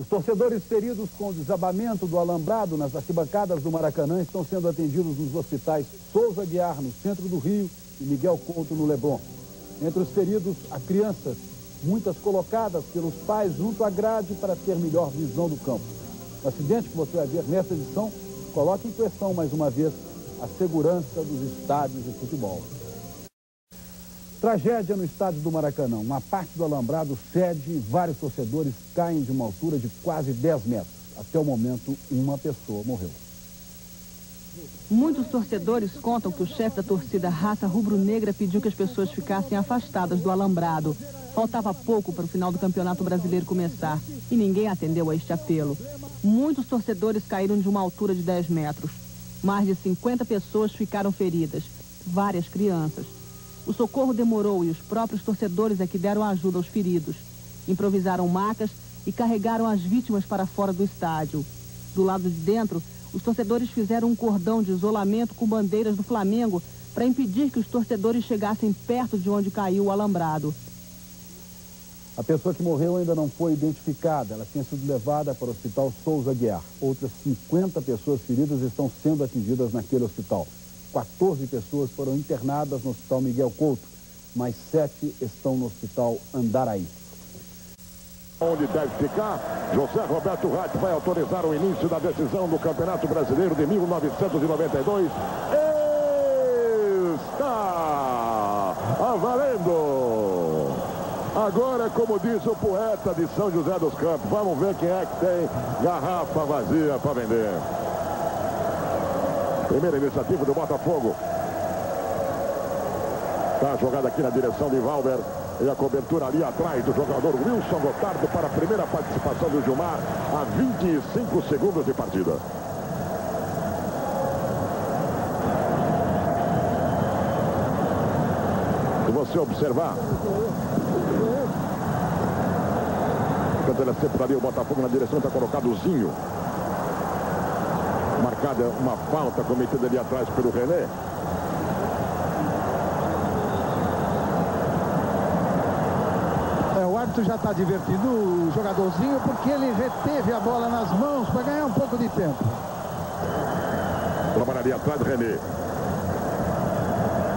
Os torcedores feridos com o desabamento do alambrado nas arquibancadas do Maracanã estão sendo atendidos nos hospitais Souza Guiar, no centro do Rio, e Miguel Couto, no Leblon. Entre os feridos, há crianças, muitas colocadas pelos pais junto à grade para ter melhor visão do campo. O acidente que você vai ver nesta edição coloca em questão, mais uma vez, a segurança dos estádios de futebol. Tragédia no estádio do Maracanã. Uma parte do alambrado cede e vários torcedores caem de uma altura de quase 10 metros. Até o momento, uma pessoa morreu. Muitos torcedores contam que o chefe da torcida Raça Rubro-Negra pediu que as pessoas ficassem afastadas do alambrado. Faltava pouco para o final do Campeonato Brasileiro começar e ninguém atendeu a este apelo. Muitos torcedores caíram de uma altura de 10 metros. Mais de 50 pessoas ficaram feridas, várias crianças. O socorro demorou e os próprios torcedores é que deram ajuda aos feridos. Improvisaram macas e carregaram as vítimas para fora do estádio. Do lado de dentro, os torcedores fizeram um cordão de isolamento com bandeiras do Flamengo para impedir que os torcedores chegassem perto de onde caiu o alambrado. A pessoa que morreu ainda não foi identificada. Ela tinha sido levada para o hospital Souza Guiar. Outras 50 pessoas feridas estão sendo atendidas naquele hospital. 14 pessoas foram internadas no Hospital Miguel Couto, mais sete estão no Hospital Andaraí. Onde deve ficar, José Roberto Ratti vai autorizar o início da decisão do Campeonato Brasileiro de 1992. Está valendo! Agora, como diz o poeta de São José dos Campos, vamos ver quem é que tem garrafa vazia para vender. Primeira iniciativa do Botafogo. Está jogada aqui na direção de Valber. E a cobertura ali atrás do jogador Wilson Gotardo para a primeira participação do Gilmar a 25 segundos de partida. Se você observar, ele é sempre ali o Botafogo na direção, está colocado o Zinho marcada uma falta cometida ali atrás pelo René. É, o árbitro já está divertindo o jogadorzinho porque ele reteve a bola nas mãos para ganhar um pouco de tempo. Trabalha ali atrás, René.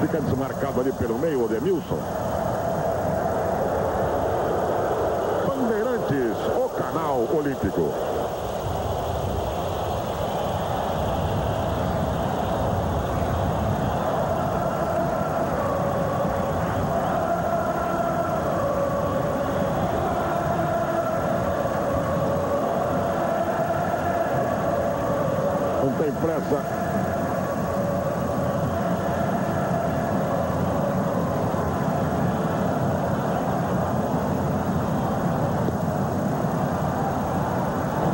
Fica desmarcado ali pelo meio o Demilson. Bandeirantes, o canal olímpico.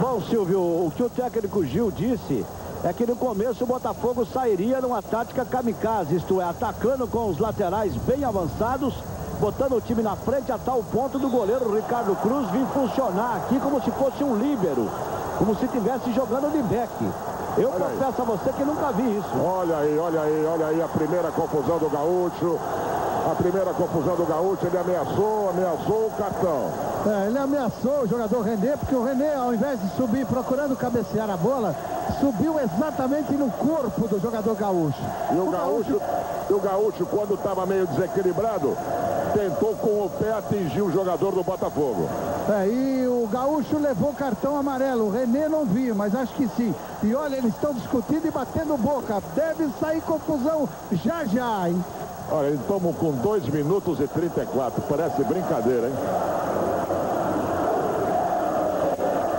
Bom, Silvio, o que o técnico Gil disse é que no começo o Botafogo sairia numa tática kamikaze, isto é, atacando com os laterais bem avançados, botando o time na frente a tal ponto do goleiro Ricardo Cruz vir funcionar aqui como se fosse um líbero, como se estivesse jogando de back. Eu olha confesso aí. a você que nunca vi isso. Olha aí, olha aí, olha aí a primeira confusão do Gaúcho. A primeira confusão do Gaúcho, ele ameaçou, ameaçou o cartão. É, ele ameaçou o jogador René, porque o René, ao invés de subir procurando cabecear a bola, subiu exatamente no corpo do jogador Gaúcho. E o, o Gaúcho, Gaúcho, o Gaúcho, quando estava meio desequilibrado, tentou com o pé atingir o jogador do Botafogo. É, e o Gaúcho levou cartão amarelo. O René não viu, mas acho que sim. E olha, eles estão discutindo e batendo boca. Deve sair confusão já já, hein? Olha, eles tomam com 2 minutos e 34. Parece brincadeira, hein?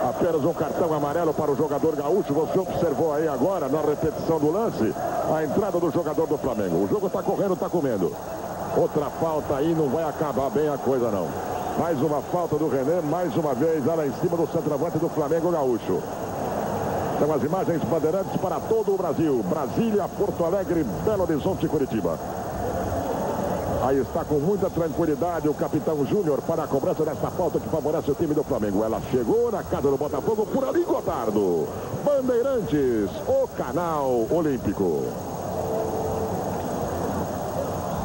Apenas um cartão amarelo para o jogador gaúcho. Você observou aí agora, na repetição do lance, a entrada do jogador do Flamengo. O jogo está correndo, está comendo. Outra falta aí, não vai acabar bem a coisa, não. Mais uma falta do René, mais uma vez lá em cima do centroavante do Flamengo Gaúcho. São as imagens bandeirantes para todo o Brasil. Brasília, Porto Alegre, Belo Horizonte e Curitiba. Aí está com muita tranquilidade o capitão Júnior para a cobrança desta falta que favorece o time do Flamengo. Ela chegou na casa do Botafogo por ali, Gotardo. Bandeirantes, o canal olímpico.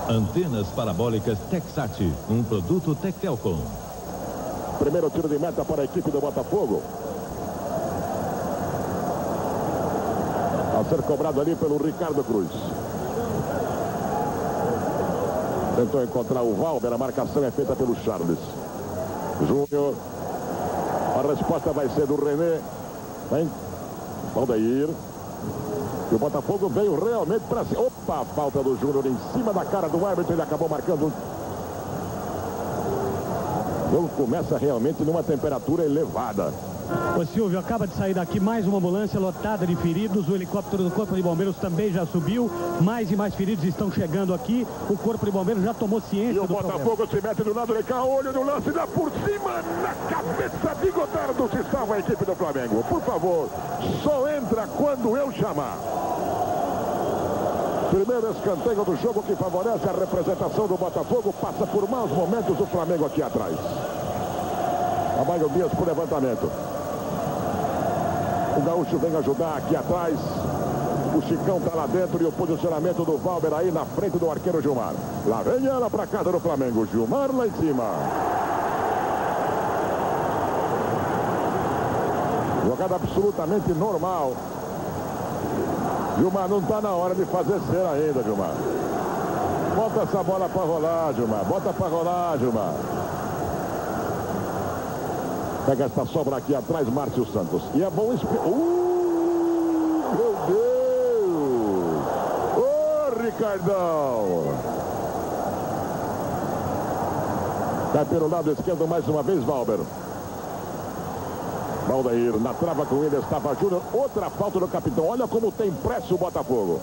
Antenas parabólicas Texat, um produto Tectelcom. Primeiro tiro de meta para a equipe do Botafogo. A ser cobrado ali pelo Ricardo Cruz. Tentou encontrar o Valber, a marcação é feita pelo Charles. Júnior. A resposta vai ser do René. Vem. Valdeir. E o Botafogo veio realmente para cima. Opa, a falta do Júnior em cima da cara do árbitro. Ele acabou marcando. O jogo começa realmente numa temperatura elevada. Ô Silvio, acaba de sair daqui mais uma ambulância lotada de feridos. O helicóptero do Corpo de Bombeiros também já subiu. Mais e mais feridos estão chegando aqui. O Corpo de Bombeiros já tomou ciência E o Botafogo problema. se mete do lado de cá, olho no lance, dá por cima, na cabeça de Gotardo, se salva a equipe do Flamengo. Por favor, só entra quando eu chamar. Primeiro escanteio do jogo que favorece a representação do Botafogo, passa por maus momentos o Flamengo aqui atrás. Abaio Dias por levantamento. O Gaúcho vem ajudar aqui atrás. O Chicão tá lá dentro e o posicionamento do Valber aí na frente do arqueiro Gilmar. Lá vem ela para casa do Flamengo. Gilmar lá em cima. Jogada absolutamente normal. Gilmar, não está na hora de fazer cera ainda, Gilmar. Bota essa bola para rolar, Gilmar. Bota para rolar, Gilmar. Pega esta sobra aqui atrás, Márcio Santos. E é bom... Uh, meu Deus! Ô, Ricardão! Cai pelo lado esquerdo mais uma vez, Valber. Valdeir, na trava com ele estava Júnior. Outra falta do capitão. Olha como tem pressa o Botafogo.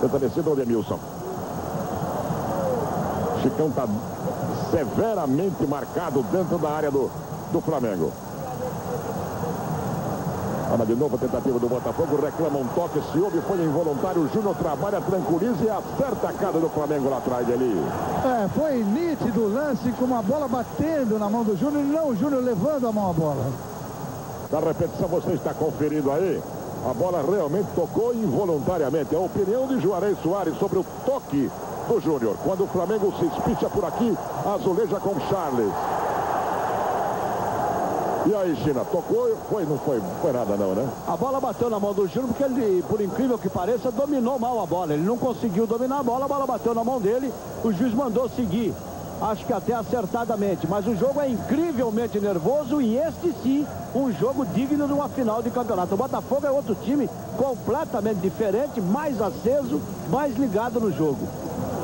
Tenta descer do Demilson. Chicão está severamente marcado dentro da área do, do Flamengo. Olha de novo a tentativa do Botafogo, reclama um toque, se houve foi involuntário, o Júnior trabalha, tranquiliza e acerta a cara do Flamengo lá atrás ali. É, foi nítido o lance com uma bola batendo na mão do Júnior e não o Júnior levando a mão à bola. Na repetição você está conferindo aí, a bola realmente tocou involuntariamente. A opinião de Juarez Soares sobre o toque Júnior. Quando o Flamengo se espicha por aqui, azuleja com Charles. E aí, China, tocou? Foi, não foi, foi nada não, né? A bola bateu na mão do Júnior porque ele, por incrível que pareça, dominou mal a bola. Ele não conseguiu dominar a bola, a bola bateu na mão dele, o juiz mandou seguir. Acho que até acertadamente, mas o jogo é incrivelmente nervoso e este sim, um jogo digno de uma final de campeonato. O Botafogo é outro time completamente diferente, mais aceso, mais ligado no jogo.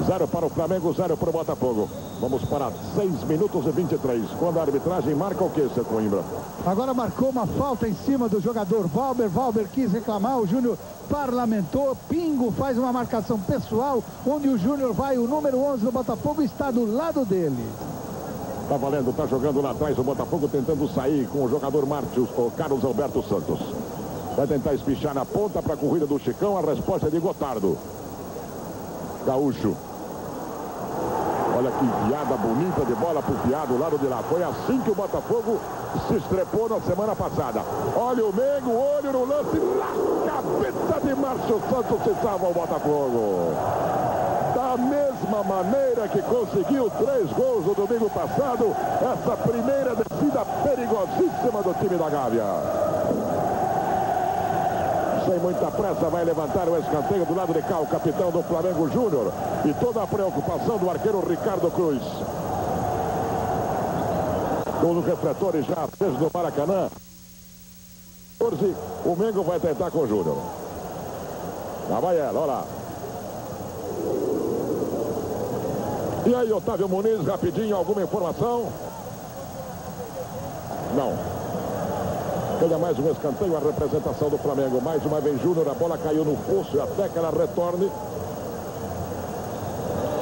Zero para o Flamengo, zero para o Botafogo. Vamos para 6 minutos e 23. Quando a arbitragem marca o que, seu Coimbra? Agora marcou uma falta em cima do jogador Valber. Valber quis reclamar, o Júnior parlamentou. Pingo faz uma marcação pessoal, onde o Júnior vai, o número 11 do Botafogo está do lado dele. Tá valendo, tá jogando lá atrás o Botafogo tentando sair com o jogador Márcio, o Carlos Alberto Santos. Vai tentar espichar na ponta para a corrida do Chicão, a resposta é de Gotardo. Gaúcho. Olha que enfiada bonita de bola pro piado do lado de lá. Foi assim que o Botafogo se estrepou na semana passada. Olha o Mengo, olho no lance, na cabeça de Márcio Santos se salva o Botafogo. Da mesma maneira que conseguiu três gols no domingo passado, essa primeira descida perigosíssima do time da Gávea. Sem muita pressa, vai levantar o escanteio do lado de cá, o capitão do Flamengo Júnior. E toda a preocupação do arqueiro Ricardo Cruz. Com os refletores já acesos no Maracanã. 14, o Mengo vai tentar com o Júnior. Lá vai ela, olha lá. E aí, Otávio Muniz, rapidinho, alguma informação? Não. Ganha mais um escanteio, a representação do Flamengo. Mais uma vez, Júnior, a bola caiu no fosso e até que ela retorne.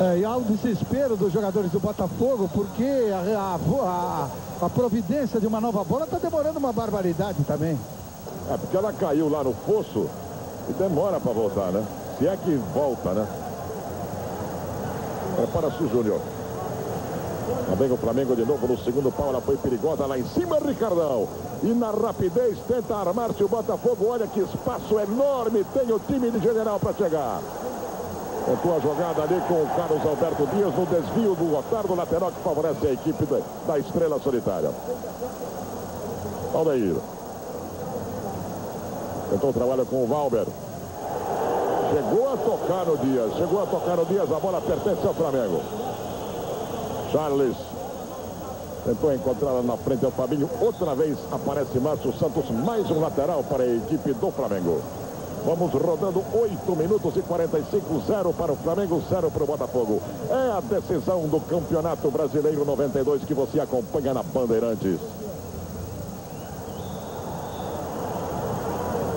É, e há o desespero dos jogadores do Botafogo, porque a, a- a- a providência de uma nova bola está demorando uma barbaridade também. É, porque ela caiu lá no fosso e demora para voltar, né? Se é que volta, né? Prepara-se o Júnior. Vem o Flamengo de novo no segundo pau. Ela foi perigosa lá em cima, Ricardão. E na rapidez tenta armar-se o Botafogo. Olha que espaço enorme tem o time de general para chegar. Tentou a jogada ali com o Carlos Alberto Dias no desvio do Gotardo, lateral que favorece a equipe da, Estrela Solitária. Aldeir. Tentou o trabalho com o Valber. Chegou a tocar no Dias. Chegou a tocar no Dias. A bola pertence ao Flamengo. Charles tentou encontrá-la na frente ao Fabinho. Outra vez aparece Márcio Santos. Mais um lateral para a equipe do Flamengo. Vamos rodando 8 minutos e 45, 0 para o Flamengo, 0 para o Botafogo. É a decisão do Campeonato Brasileiro 92 que você acompanha na Bandeirantes.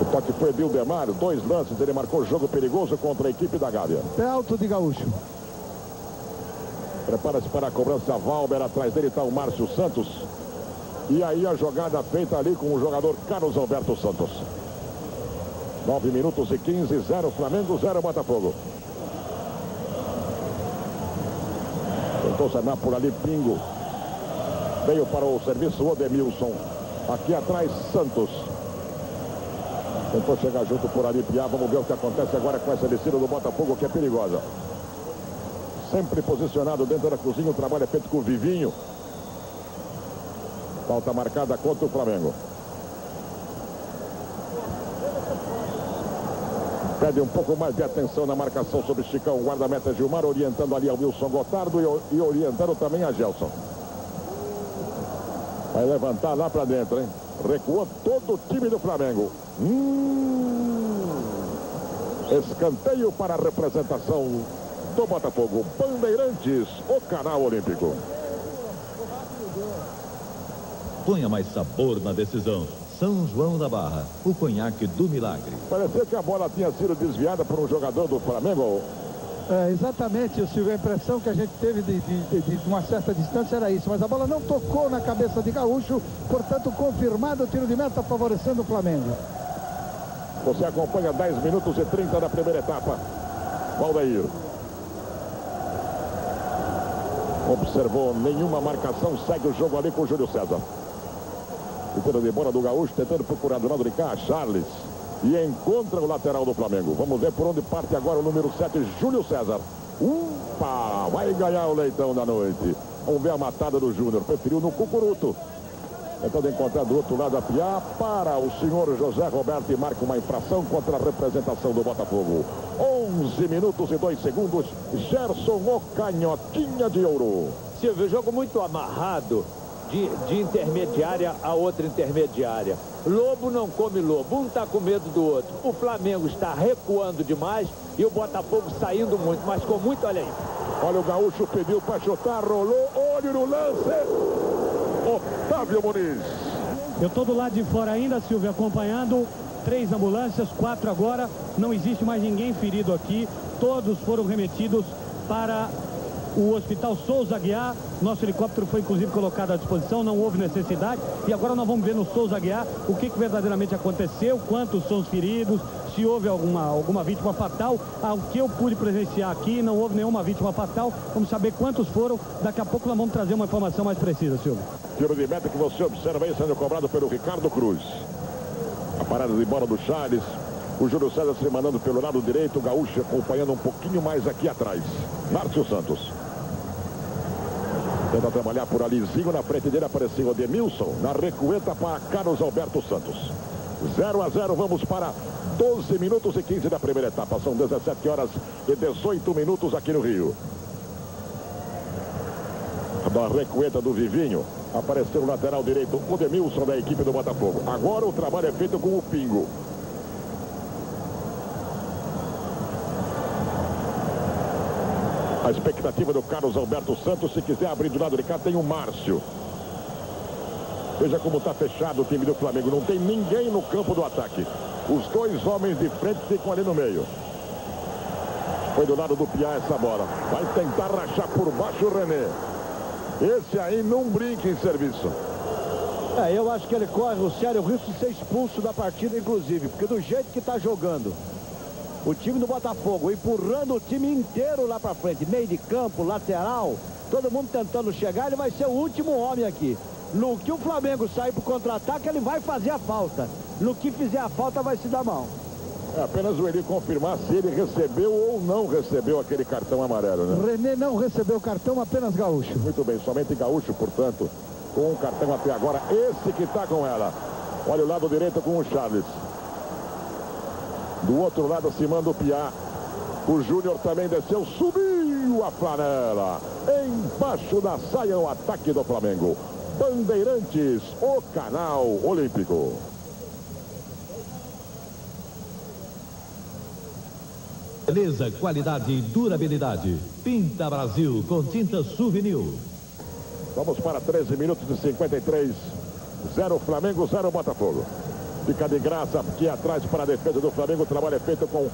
O toque foi de Demar, dois lances, ele marcou jogo perigoso contra a equipe da Gávea. Pé alto de Gaúcho. Prepara-se para a cobrança Valber, atrás dele está o Márcio Santos. E aí a jogada feita ali com o jogador Carlos Alberto Santos. 9 minutos e 15, 0 Flamengo, 0 Botafogo. Tentou sanar por ali Pingo. Veio para o serviço Odemilson. Aqui atrás Santos. Tentou chegar junto por ali Piá. Vamos ver o que acontece agora com essa descida do Botafogo que é perigosa. Sempre posicionado dentro da cozinha. O trabalho é feito com o Vivinho. Falta marcada contra o Flamengo. Pede um pouco mais de atenção na marcação sobre Chicão. O guarda-meta Gilmar orientando ali ao Wilson Gotardo e, e orientando também a Gelson. Vai levantar lá para dentro, hein? Recuou todo o time do Flamengo. Hum, escanteio para a representação do Botafogo. Bandeirantes, o canal olímpico. Ponha mais sabor na decisão. São João da Barra, o conhaque do milagre. Parecia que a bola tinha sido desviada por um jogador do Flamengo. É, exatamente, Silvio. A impressão que a gente teve de, de, de, de, uma certa distância era isso. Mas a bola não tocou na cabeça de Gaúcho. Portanto, confirmado o tiro de meta favorecendo o Flamengo. Você acompanha 10 minutos e 30 da primeira etapa. Valdeir. Observou nenhuma marcação. Segue o jogo ali com o Júlio César. Tentando de bola do Gaúcho, tentando procurar do lado de cá, Charles. E encontra o lateral do Flamengo. Vamos ver por onde parte agora o número 7, Júlio César. Upa! Vai ganhar o leitão da noite. Vamos ver a matada do Júnior. Preferiu no Cucuruto. Tentando encontrar do outro lado a Piá para o senhor José Roberto e marca uma infração contra a representação do Botafogo. 11 minutos e 2 segundos. Gerson, o canhotinha de ouro. Silvio, jogo muito amarrado de, de intermediária a outra intermediária. Lobo não come lobo, um está com medo do outro. O Flamengo está recuando demais e o Botafogo saindo muito, mas com muito, olha aí. Olha o Gaúcho pediu para chutar, rolou, olho no lance. Otávio Muniz. Eu estou do lado de fora ainda, Silvio, acompanhando três ambulâncias, quatro agora. Não existe mais ninguém ferido aqui. Todos foram remetidos para o Hospital Souza Guiar. Nosso helicóptero foi inclusive colocado à disposição, não houve necessidade. E agora nós vamos ver no Souza Guiar o que, que verdadeiramente aconteceu, quantos são os feridos, se houve alguma, alguma vítima fatal. Ao que eu pude presenciar aqui, não houve nenhuma vítima fatal. Vamos saber quantos foram. Daqui a pouco nós vamos trazer uma informação mais precisa, Silvio. Tiro de meta que você observa aí sendo cobrado pelo Ricardo Cruz. A parada de bola do Charles. O Júlio César se mandando pelo lado direito. O Gaúcho acompanhando um pouquinho mais aqui atrás. Márcio Santos. Tenta trabalhar por alizinho. Na frente dele apareceu Demilson. Na recueta para Carlos Alberto Santos. 0 a 0. Vamos para 12 minutos e 15 da primeira etapa. São 17 horas e 18 minutos aqui no Rio. Da recueta do Vivinho. Apareceu o lateral direito, o Demilson da equipe do Botafogo. Agora o trabalho é feito com o Pingo. A expectativa do Carlos Alberto Santos, se quiser abrir do lado de cá, tem o Márcio. Veja como está fechado o time do Flamengo. Não tem ninguém no campo do ataque. Os dois homens de frente ficam ali no meio. Foi do lado do Piá essa bola. Vai tentar rachar por baixo o René. Esse aí não brinca em serviço. É, eu acho que ele corre o sério risco de ser expulso da partida, inclusive. Porque do jeito que está jogando, o time do Botafogo empurrando o time inteiro lá para frente. Meio de campo, lateral, todo mundo tentando chegar. Ele vai ser o último homem aqui. No que o Flamengo sair para o contra-ataque, ele vai fazer a falta. No que fizer a falta, vai se dar mal. É apenas o Eli confirmar se ele recebeu ou não recebeu aquele cartão amarelo, né? René não recebeu o cartão, apenas Gaúcho. Muito bem, somente Gaúcho, portanto, com um cartão até agora. Esse que está com ela. Olha o lado direito com o Charles. Do outro lado se manda o Piá. O Júnior também desceu, subiu a flanela. Embaixo da saia o ataque do Flamengo. Bandeirantes, o canal olímpico. Beleza, qualidade e durabilidade. Pinta Brasil com tinta souvenir. Vamos para 13 minutos e 53. Zero Flamengo, zero Botafogo. Fica de graça aqui atrás para a defesa do Flamengo. O trabalho é feito com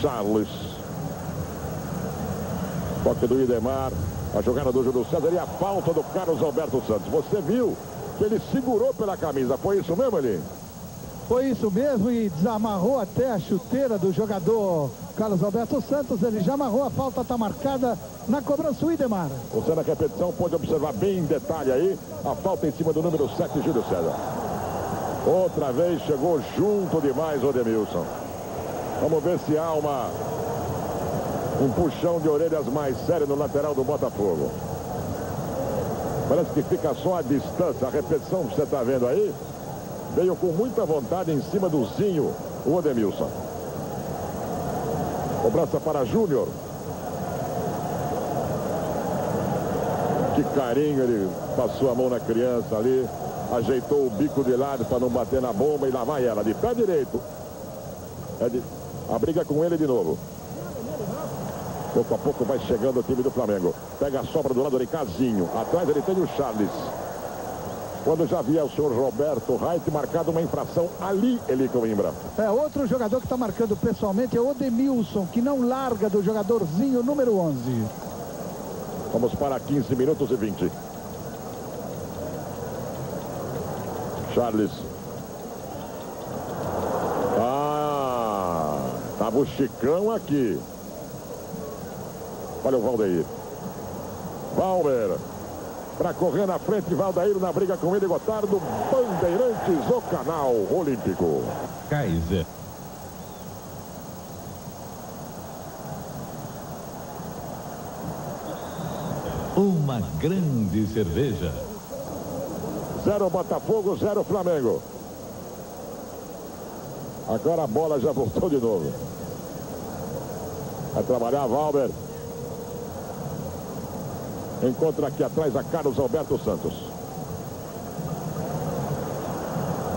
Charles. Toque do Idemar. A jogada do Júlio César e a falta do Carlos Alberto Santos. Você viu que ele segurou pela camisa. Foi isso mesmo, Elinho? Foi isso mesmo e desamarrou até a chuteira do jogador Carlos Alberto Santos. Ele já amarrou, a falta está marcada na cobrança o Idemar. Você na repetição pode observar bem em detalhe aí a falta em cima do número 7, Júlio César. Outra vez chegou junto demais o Demilson. Vamos ver se há uma um puxão de orelhas mais sério no lateral do Botafogo. Parece que fica só a distância. A repetição que você está vendo aí veio com muita vontade em cima do Zinho, o Odemilson. Cobrança para Júnior. Que carinho, ele passou a mão na criança ali, ajeitou o bico de lado para não bater na bomba e lá vai ela, de pé direito. É de... A briga com ele de novo. Pouco a pouco vai chegando o time do Flamengo. Pega a sobra do lado de Casinho. Atrás ele tem o Charles. Quando já havia o senhor Roberto Reit marcado uma infração ali, ele Coimbra. É, outro jogador que está marcando pessoalmente é o Demilson, que não larga do jogadorzinho número 11. Vamos para 15 minutos e 20. Charles. Ah, tava o Chicão aqui. Olha o Valdeir. Valber. Para correr na frente, Valdeir na briga com ele, Gotardo. Bandeirantes, o canal olímpico. Kaiser. Uma grande cerveja. Zero Botafogo, zero Flamengo. Agora a bola já voltou de novo. Vai trabalhar Valber. Encontra aqui atrás a Carlos Alberto Santos.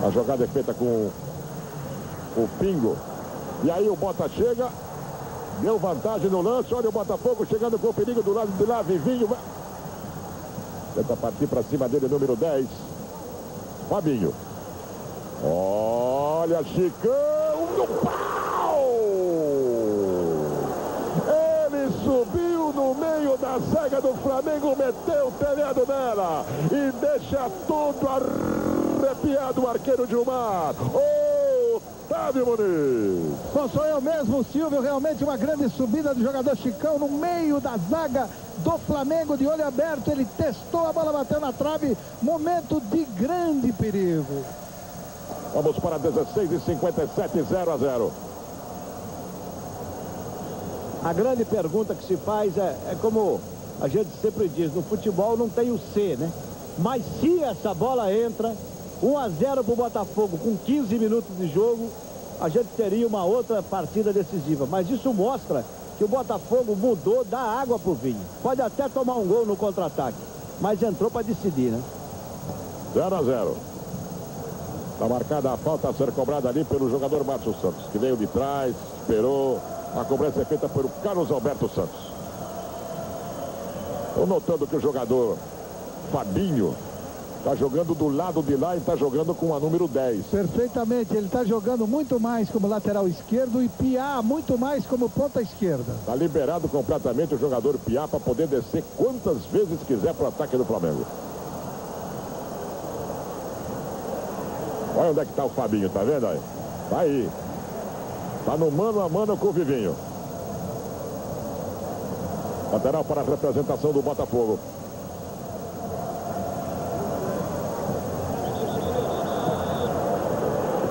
A jogada é feita com o Pingo. E aí o Bota chega. Deu vantagem no lance. Olha o Botafogo chegando com o perigo do lado de lá. Vivinho. Tenta partir para cima dele, número 10. Fabinho. Olha, Chicão no pau! Zaga do Flamengo, meteu o telhado nela e deixa todo arrepiado o arqueiro Gilmar. Otávio Muniz. Bom, sou eu mesmo, Silvio, realmente uma grande subida do jogador Chicão no meio da zaga do Flamengo de olho aberto. Ele testou, a bola bateu na trave. Momento de grande perigo. Vamos para 16 e 57, 0 a 0. A grande pergunta que se faz é, é como a gente sempre diz, no futebol não tem o C, né? Mas se essa bola entra, 1 a 0 para o Botafogo com 15 minutos de jogo, a gente teria uma outra partida decisiva. Mas isso mostra que o Botafogo mudou da água para o vinho. Pode até tomar um gol no contra-ataque, mas entrou para decidir, né? 0 a 0. Está marcada a falta a ser cobrada ali pelo jogador Márcio Santos, que veio de trás, esperou. A cobrança é feita pelo Carlos Alberto Santos. Estou notando que o jogador Fabinho está jogando do lado de lá e está jogando com a número 10. Perfeitamente, ele está jogando muito mais como lateral esquerdo e Piá muito mais como ponta esquerda. Está liberado completamente o jogador Piá para poder descer quantas vezes quiser para o ataque do Flamengo. Olha onde é que está o Fabinho, tá vendo aí? Tá aí. Tá no mano a mano com o Vivinho. Lateral para a representação do Botafogo.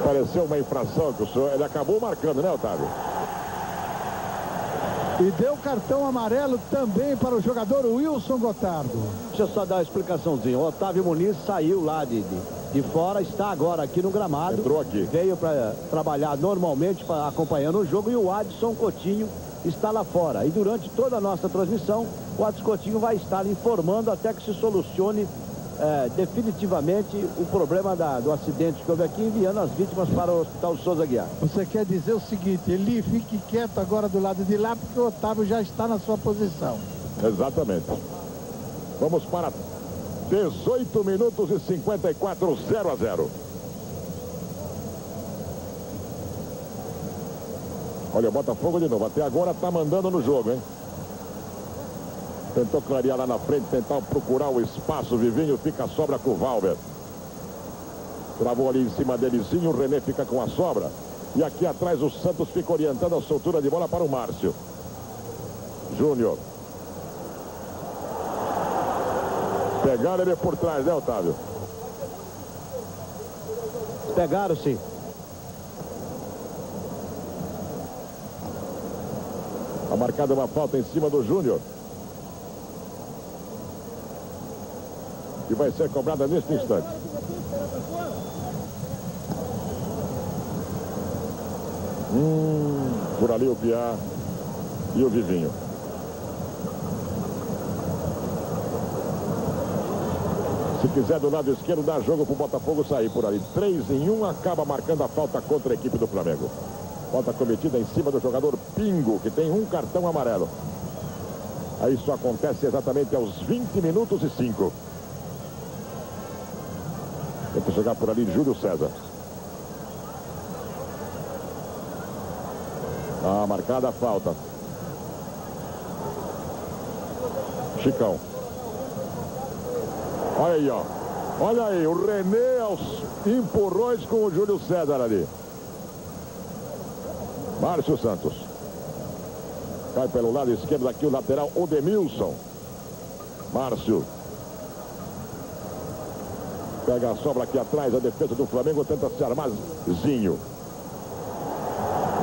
Pareceu uma infração que o senhor... Ele acabou marcando, né, Otávio? E deu cartão amarelo também para o jogador Wilson Gotardo. Deixa eu só dar uma explicaçãozinha. O Otávio Muniz saiu lá de, de de fora, está agora aqui no gramado. Entrou aqui. Veio para trabalhar normalmente, pra, acompanhando o jogo, e o Adson Coutinho está lá fora. E durante toda a nossa transmissão, o Adson Coutinho vai estar informando até que se solucione é, definitivamente o problema da, do acidente que houve aqui, enviando as vítimas para o Hospital Souza Guiar. Você quer dizer o seguinte, ele fique quieto agora do lado de lá, porque o Otávio já está na sua posição. Exatamente. Vamos para 18 minutos e 54, 0 a 0. Olha, o Botafogo de novo. Até agora está mandando no jogo, hein? Tentou clarear lá na frente, tentar procurar o espaço. Vivinho fica a sobra com o Valber. Travou ali em cima delezinho. O René fica com a sobra. E aqui atrás o Santos fica orientando a soltura de bola para o Márcio. Júnior. Pegaram ele por trás, né, Otávio? Pegaram, Está marcada uma falta em cima do Júnior. Que vai ser cobrada neste instante. Hum, por ali o Piá e o Vivinho. Se quiser do lado esquerdo, dá jogo para o Botafogo sair por ali. 3 em 1, acaba marcando a falta contra a equipe do Flamengo. Falta cometida em cima do jogador Pingo, que tem um cartão amarelo. Aí isso acontece exatamente aos 20 minutos e 5. Tenta chegar por ali Júlio César. Ah, marcada a falta. Chicão. Olha aí, ó. Olha aí, o René aos empurrões com o Júlio César ali. Márcio Santos. Cai pelo lado esquerdo aqui o lateral Odemilson. Márcio. Pega a sobra aqui atrás, a defesa do Flamengo tenta se armar. Zinho.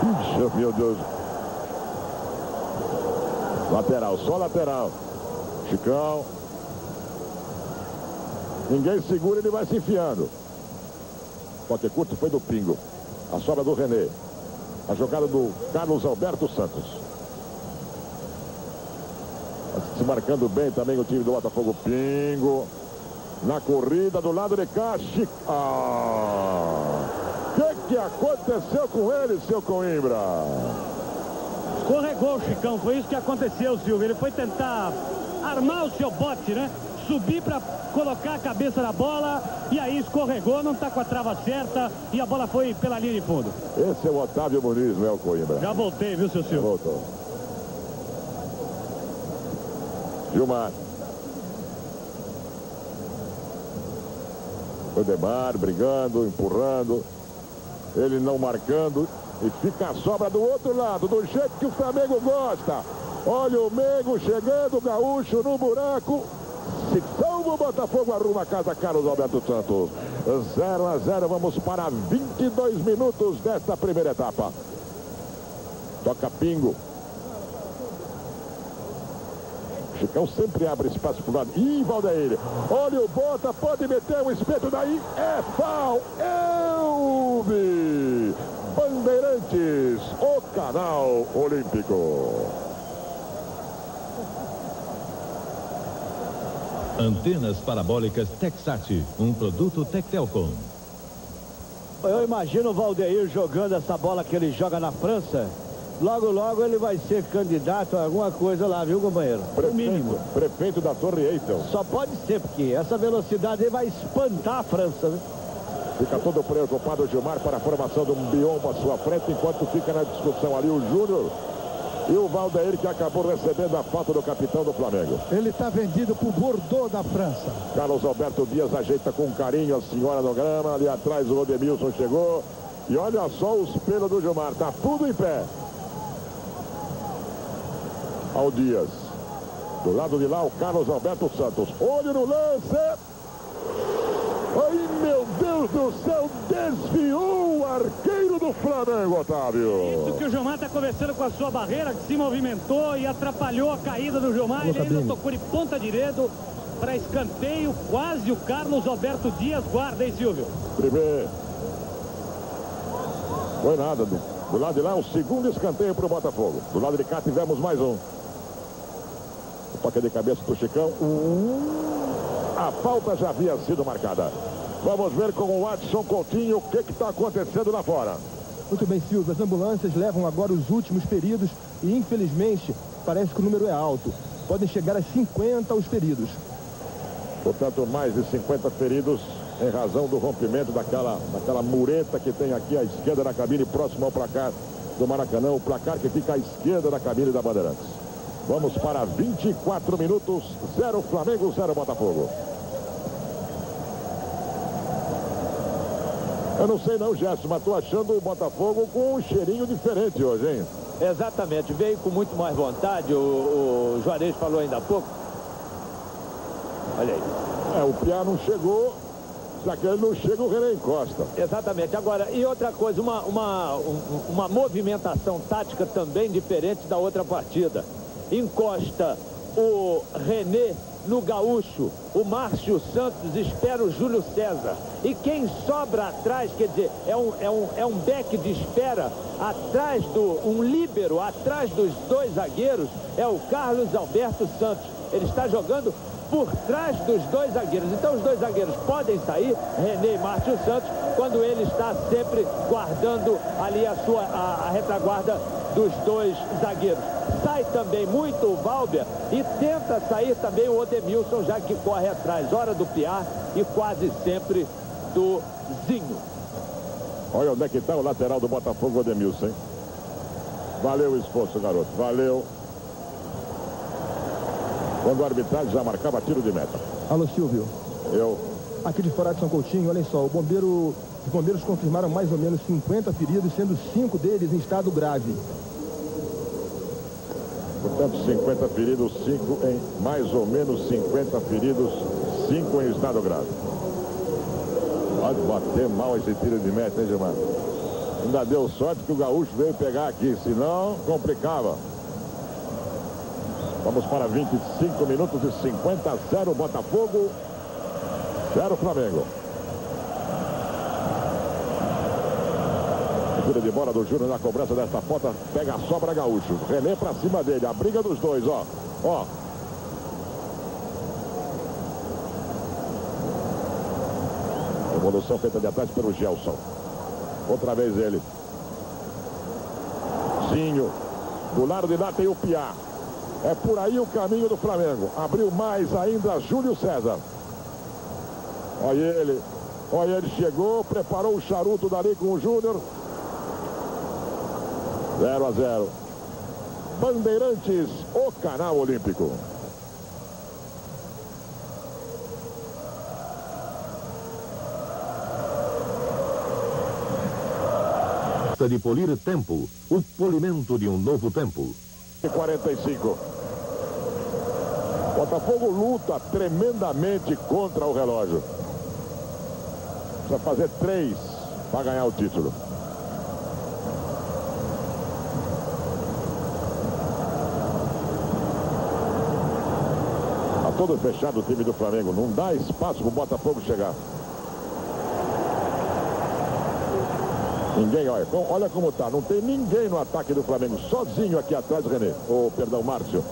Ixi, meu Deus. Lateral, só lateral. Chicão. Ninguém segura, ele vai se enfiando. Toque curto foi do Pingo. A sobra do René. A jogada do Carlos Alberto Santos. Se marcando bem também o time do Botafogo Pingo. Na corrida do lado de cá. Ah! O que, que aconteceu com ele, seu Coimbra? Escorregou o Chicão, foi isso que aconteceu, Silvio. Ele foi tentar armar o seu bote, né? Subir para colocar a cabeça na bola e aí escorregou, não está com a trava certa e a bola foi pela linha de fundo. Esse é o Otávio Muniz, não é o Coimbra? Já voltei, viu, seu Silvio? Voltou. Gilmar. O Demar brigando, empurrando. Ele não marcando. E fica a sobra do outro lado, do jeito que o Flamengo gosta. Olha o Mengo chegando, o Gaúcho no buraco. Se salva o Botafogo, arruma a casa Carlos Alberto Santos. 0 a 0, vamos para 22 minutos desta primeira etapa. Toca Pingo. Chicão sempre abre espaço para o lado. Ih, Valdeir. Olha o Bota, pode meter o espeto daí. É fal. Eu vi. Bandeirantes, o canal olímpico. Antenas parabólicas Texat, um produto Tectelcom. Eu imagino o Valdeir jogando essa bola que ele joga na França. Logo, logo ele vai ser candidato a alguma coisa lá, viu, companheiro? Prefeito, mínimo. Prefeito da Torre Eiffel. Só pode ser, porque essa velocidade aí vai espantar a França, né? Fica todo preocupado o Gilmar para a formação do bioma à sua frente, enquanto fica na discussão ali o Júnior e o Valdeir que acabou recebendo a falta do capitão do Flamengo. Ele está vendido para o Bordeaux da França. Carlos Alberto Dias ajeita com carinho a senhora no grama. Ali atrás o Odemilson chegou. E olha só os pelos do Gilmar. Está tudo em pé. Ao Dias. Do lado de lá o Carlos Alberto Santos. Olho no lance. Ai, meu Deus do céu, desviou o arqueiro do Flamengo, Otávio. Isso que o Gilmar está conversando com a sua barreira, que se movimentou e atrapalhou a caída do Gilmar. Ele ainda tocou de ponta direito, para escanteio, quase o Carlos Alberto Dias guarda, hein, Silvio? Primeiro. Foi nada. Do, do lado de lá, o segundo escanteio para o Botafogo. Do lado de cá tivemos mais um. Toque de cabeça do Chicão. A falta já havia sido marcada. Vamos ver com o Watson Coutinho o que está acontecendo lá fora. Muito bem, Silvio. As ambulâncias levam agora os últimos feridos e, infelizmente, parece que o número é alto. Podem chegar a 50 os feridos. Portanto, mais de 50 feridos em razão do rompimento daquela, daquela mureta que tem aqui à esquerda da cabine, próximo ao placar do Maracanã. O placar que fica à esquerda da cabine da Bandeirantes. Vamos para 24 minutos, 0 Flamengo, 0 Botafogo. Eu não sei não, Gerson, mas estou achando o Botafogo com um cheirinho diferente hoje, hein? Exatamente, veio com muito mais vontade, o, o Juarez falou ainda há pouco. Olha aí. É, o Piá não chegou, já que ele não chega, o René encosta. Exatamente. Agora, e outra coisa, uma, uma, uma movimentação tática também diferente da outra partida. Encosta o René no Gaúcho. O Márcio Santos espera o Júlio César. E quem sobra atrás, quer dizer, é um, é um, é um back de espera atrás do, um líbero, atrás dos dois zagueiros, é o Carlos Alberto Santos. Ele está jogando por trás dos dois zagueiros. Então os dois zagueiros podem sair, René e Márcio Santos, quando ele está sempre guardando ali a sua a, a retaguarda dos dois zagueiros. Sai também muito o Valber e tenta sair também o Odemilson, já que corre atrás. Hora do Piar e quase sempre do Zinho. Olha onde é que está o lateral do Botafogo, Odemilson, hein? Valeu o esforço, garoto. Valeu. Quando o arbitragem já marcava tiro de meta. Alô, Silvio. Eu. Aqui de fora de São Coutinho, olhem só, o bombeiro, os bombeiros confirmaram mais ou menos 50 feridos, sendo cinco deles em estado grave. Portanto, 50 feridos, 5 em mais ou menos 50 feridos, 5 em estado grave. Pode bater mal esse tiro de meta, hein, Gilmar? Ainda deu sorte que o Gaúcho veio pegar aqui, senão complicava. Vamos para 25 minutos e 50 0 Botafogo, 0 Flamengo. Tira de bola do Júnior na cobrança desta falta. Pega a sobra Gaúcho. René pra cima dele. A briga dos dois, ó. Ó. Evolução feita de atrás pelo Gelson. Outra vez ele. Zinho. Do lado de lá tem o Piá. É por aí o caminho do Flamengo. Abriu mais ainda Júlio César. Olha ele. Olha ele chegou, preparou o charuto dali com o Júnior. 0 a 0. Bandeirantes, o canal olímpico. de polir tempo, o polimento de um novo tempo. 45. Botafogo luta tremendamente contra o relógio. Precisa fazer três para ganhar o título. Todo fechado o time do Flamengo. Não dá espaço para o Botafogo chegar. Ninguém, olha, olha como tá. Não tem ninguém no ataque do Flamengo. Sozinho aqui atrás, René. Ou, oh, perdão, Márcio.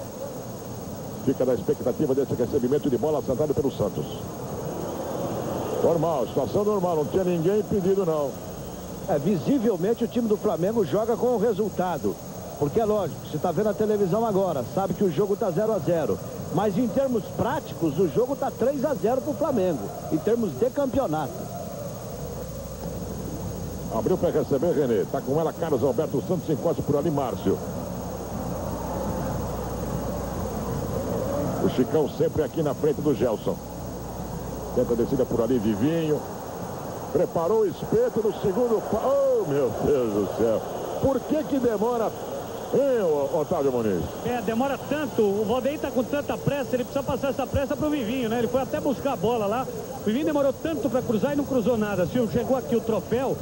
Fica na expectativa desse recebimento de bola sentado pelo Santos. Normal, situação normal. Não tinha ninguém pedido, não. É, visivelmente o time do Flamengo joga com o resultado. Porque é lógico, você está vendo a televisão agora, sabe que o jogo está 0 a 0 Mas em termos práticos, o jogo está 3 a 0 para o Flamengo. Em termos de campeonato. Abriu para receber René. Está com ela Carlos Alberto Santos. Encosta por ali Márcio. O Chicão sempre aqui na frente do Gelson. Tenta descida por ali Vivinho. Preparou o espeto no segundo. Oh, meu Deus do céu. Por que que demora Hein, Otávio Muniz? É, demora tanto. O Valdeir tá com tanta pressa, ele precisa passar essa pressa pro Vivinho, né? Ele foi até buscar a bola lá. O Vivinho demorou tanto para cruzar e não cruzou nada. Se chegou aqui o troféu,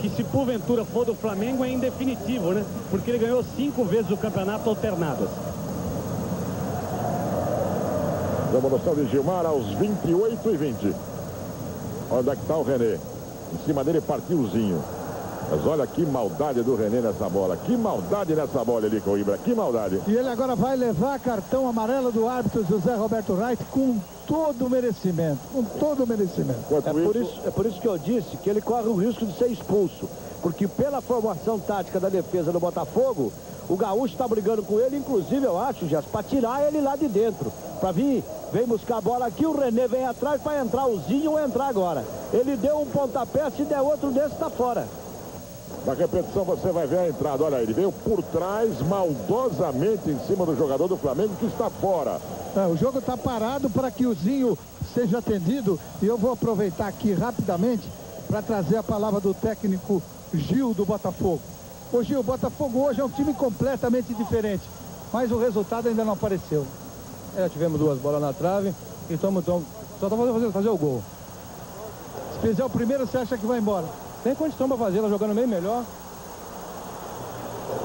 que se porventura for do Flamengo é indefinitivo, né? Porque ele ganhou cinco vezes o campeonato alternadas. Devolução de Gilmar aos 28 e 20. Onde é que está o René? Em cima dele partiu Zinho. Mas olha que maldade do René nessa bola. Que maldade nessa bola ali, Coimbra. Que maldade. E ele agora vai levar cartão amarelo do árbitro José Roberto Wright com todo o merecimento. Com todo o merecimento. É por, isso, é por isso que eu disse que ele corre o risco de ser expulso. Porque pela formação tática da defesa do Botafogo, o Gaúcho está brigando com ele, inclusive, eu acho, Jess, para tirar ele lá de dentro. Para vir, vem buscar a bola aqui, o René vem atrás para entrar o Zinho ou entrar agora. Ele deu um pontapé, se der outro desse, está fora. Na repetição você vai ver a entrada. Olha, ele veio por trás, maldosamente em cima do jogador do Flamengo, que está fora. É, o jogo está parado para que o Zinho seja atendido. E eu vou aproveitar aqui rapidamente para trazer a palavra do técnico Gil do Botafogo. Ô Gil, o Botafogo hoje é um time completamente diferente. Mas o resultado ainda não apareceu. É, tivemos duas bolas na trave e estamos só estamos fazendo fazer o gol. Se fizer o primeiro, você acha que vai embora? Tem condição para fazer, tá jogando meio melhor.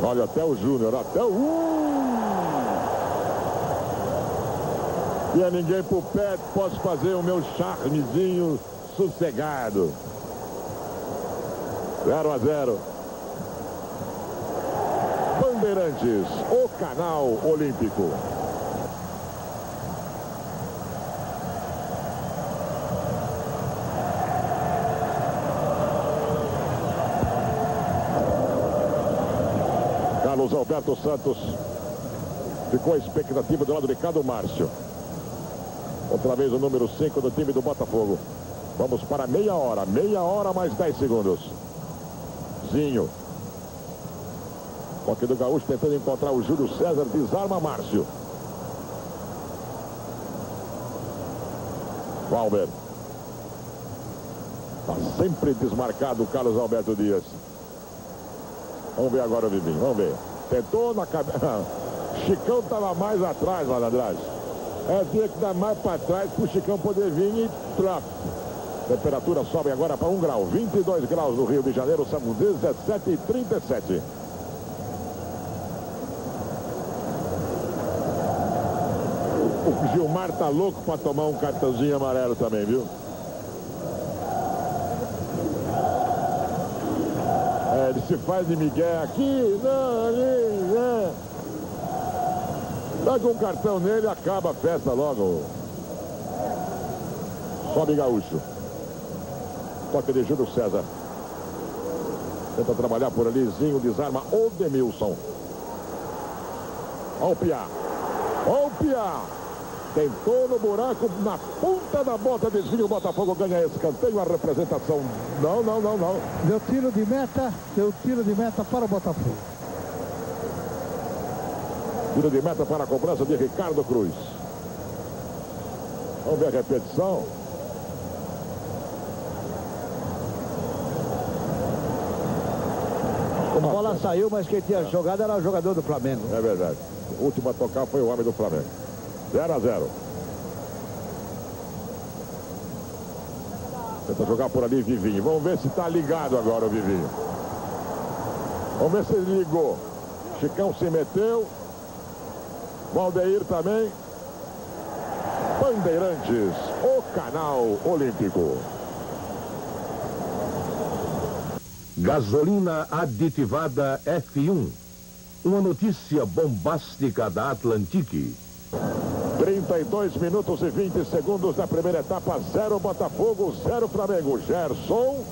Olha, até o Júnior, até o... Uh! E a ninguém por perto, posso fazer o meu charmezinho sossegado. 0 a 0. Bandeirantes, o canal olímpico. Carlos Alberto Santos. Ficou a expectativa do lado de cá Márcio. Outra vez o número 5 do time do Botafogo. Vamos para meia hora. Meia hora mais 10 segundos. Zinho. Toque do Gaúcho tentando encontrar o Júlio César. Desarma Márcio. Valber. Está sempre desmarcado o Carlos Alberto Dias. Vamos ver agora o Vivinho. Vamos ver. Tentou na cabeça. Chicão estava mais atrás, malandragem. É, tinha que dar mais para trás para o Chicão poder vir e trap. Temperatura sobe agora para 1 grau. 22 graus no Rio de Janeiro, são 17 e 37. O Gilmar tá louco para tomar um cartãozinho amarelo também, viu? Ele se faz de Miguel aqui, não, ali, né? Dá com um cartão nele, acaba a festa logo. Sobe Gaúcho. Toque de Júlio César. Tenta trabalhar por ali, Zinho desarma o Demilson. Olha o Piá. Olha o Piá. Tentou no buraco, na ponta da bota, desvia o Botafogo, ganha esse canteio, a representação. Não, não, não, não. Deu tiro de meta, deu tiro de meta para o Botafogo. Tiro de meta para a cobrança de Ricardo Cruz. Vamos ver a repetição. A bola saiu, mas quem tinha jogado era o jogador do Flamengo. É verdade. O último a tocar foi o homem do Flamengo. 0 a 0. Tenta jogar por ali Vivinho. Vamos ver se está ligado agora o Vivinho. Vamos ver se ele ligou. Chicão se meteu. Valdeir também. Bandeirantes, o canal olímpico. Gasolina aditivada F1. Uma notícia bombástica da Atlantique. 32 minutos e 20 segundos da primeira etapa. Zero Botafogo, zero Flamengo. Gerson.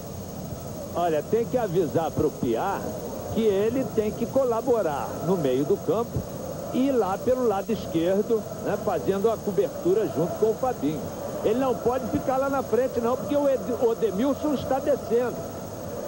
Olha, tem que avisar para o Piá que ele tem que colaborar no meio do campo e lá pelo lado esquerdo, né, fazendo a cobertura junto com o Fabinho. Ele não pode ficar lá na frente não, porque o Odemilson está descendo.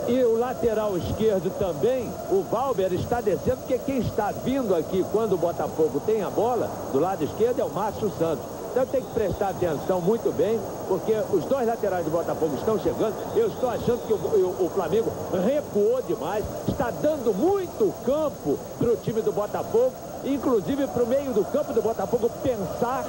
E o lateral esquerdo também, o Valber está descendo, porque quem está vindo aqui quando o Botafogo tem a bola, do lado esquerdo, é o Márcio Santos. Então tem que prestar atenção muito bem, porque os dois laterais do Botafogo estão chegando. Eu estou achando que o, o, o Flamengo recuou demais, está dando muito campo para o time do Botafogo, inclusive para o meio do campo do Botafogo pensar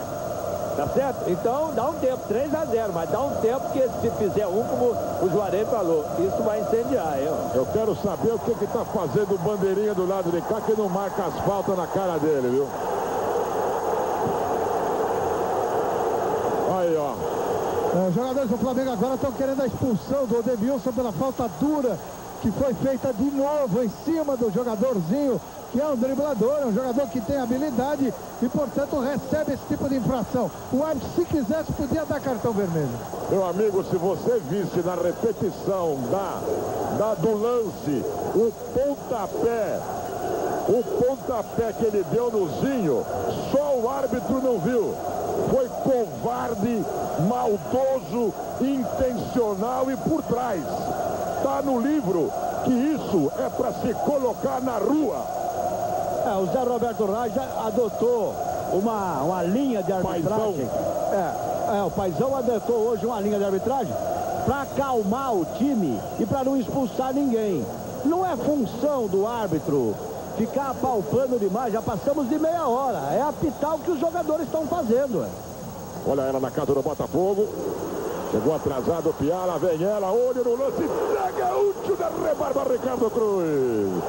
Tá certo? Então dá um tempo, 3 a 0, mas dá um tempo que se fizer um, como o Juarez falou, isso vai incendiar, hein? Eu quero saber o que que tá fazendo o bandeirinha do lado de cá que não marca as faltas na cara dele, viu? Aí, ó. É, os jogadores do Flamengo agora estão querendo a expulsão do Odemilson pela falta dura que foi feita de novo em cima do jogadorzinho, que é um driblador, é um jogador que tem habilidade e, portanto, recebe esse tipo de infração. O árbitro, se quisesse, podia dar cartão vermelho. Meu amigo, se você visse na repetição da, da do lance o pontapé, o pontapé que ele deu no Zinho, só o árbitro não viu. Foi covarde, maldoso, intencional e por trás. Está no livro que isso é para se colocar na rua. É, o Zé Roberto Raja adotou uma, uma linha de arbitragem. É, é, o Paizão adotou hoje uma linha de arbitragem para acalmar o time e para não expulsar ninguém. Não é função do árbitro ficar apalpando demais, já passamos de meia hora. É apitar o que os jogadores estão fazendo. Olha ela na casa do Botafogo. Chegou atrasado o Piala, vem ela, olho no lance, pega útil da rebarba Ricardo Cruz.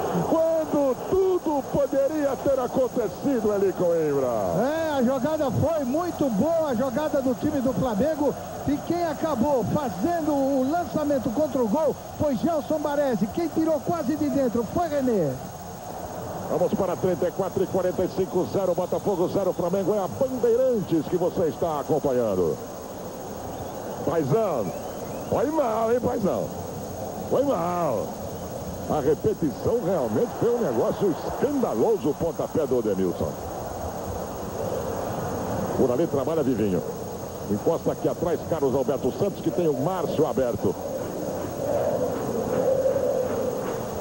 Poderia ter acontecido ali com Imbra. É, a jogada foi muito boa, a jogada do time do Flamengo. E quem acabou fazendo o lançamento contra o gol foi Gelson Baresi. Quem tirou quase de dentro foi René. Vamos para 34 e 45, 0 Botafogo, 0 Flamengo. É a Bandeirantes que você está acompanhando. Paizão. Foi mal, hein, Paizão? Foi mal. A repetição realmente foi um negócio escandaloso o pontapé do Denilson. Por ali trabalha Vivinho. Encosta aqui atrás Carlos Alberto Santos, que tem o Márcio aberto.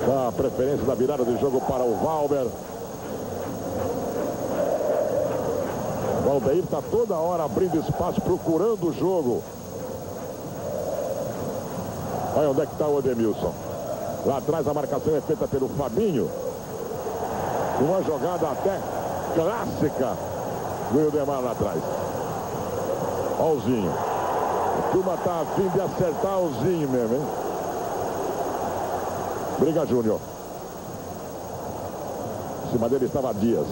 A preferência da virada de jogo para o Valber. Valdeir está toda hora abrindo espaço, procurando o jogo. Olha onde é que está o Edemilson. Lá atrás a marcação é feita pelo Fabinho. Uma jogada até clássica do Ildemar lá atrás. Olha o Zinho. A turma está a fim de acertar o Zinho mesmo, hein? Briga Júnior. Em cima dele estava Dias.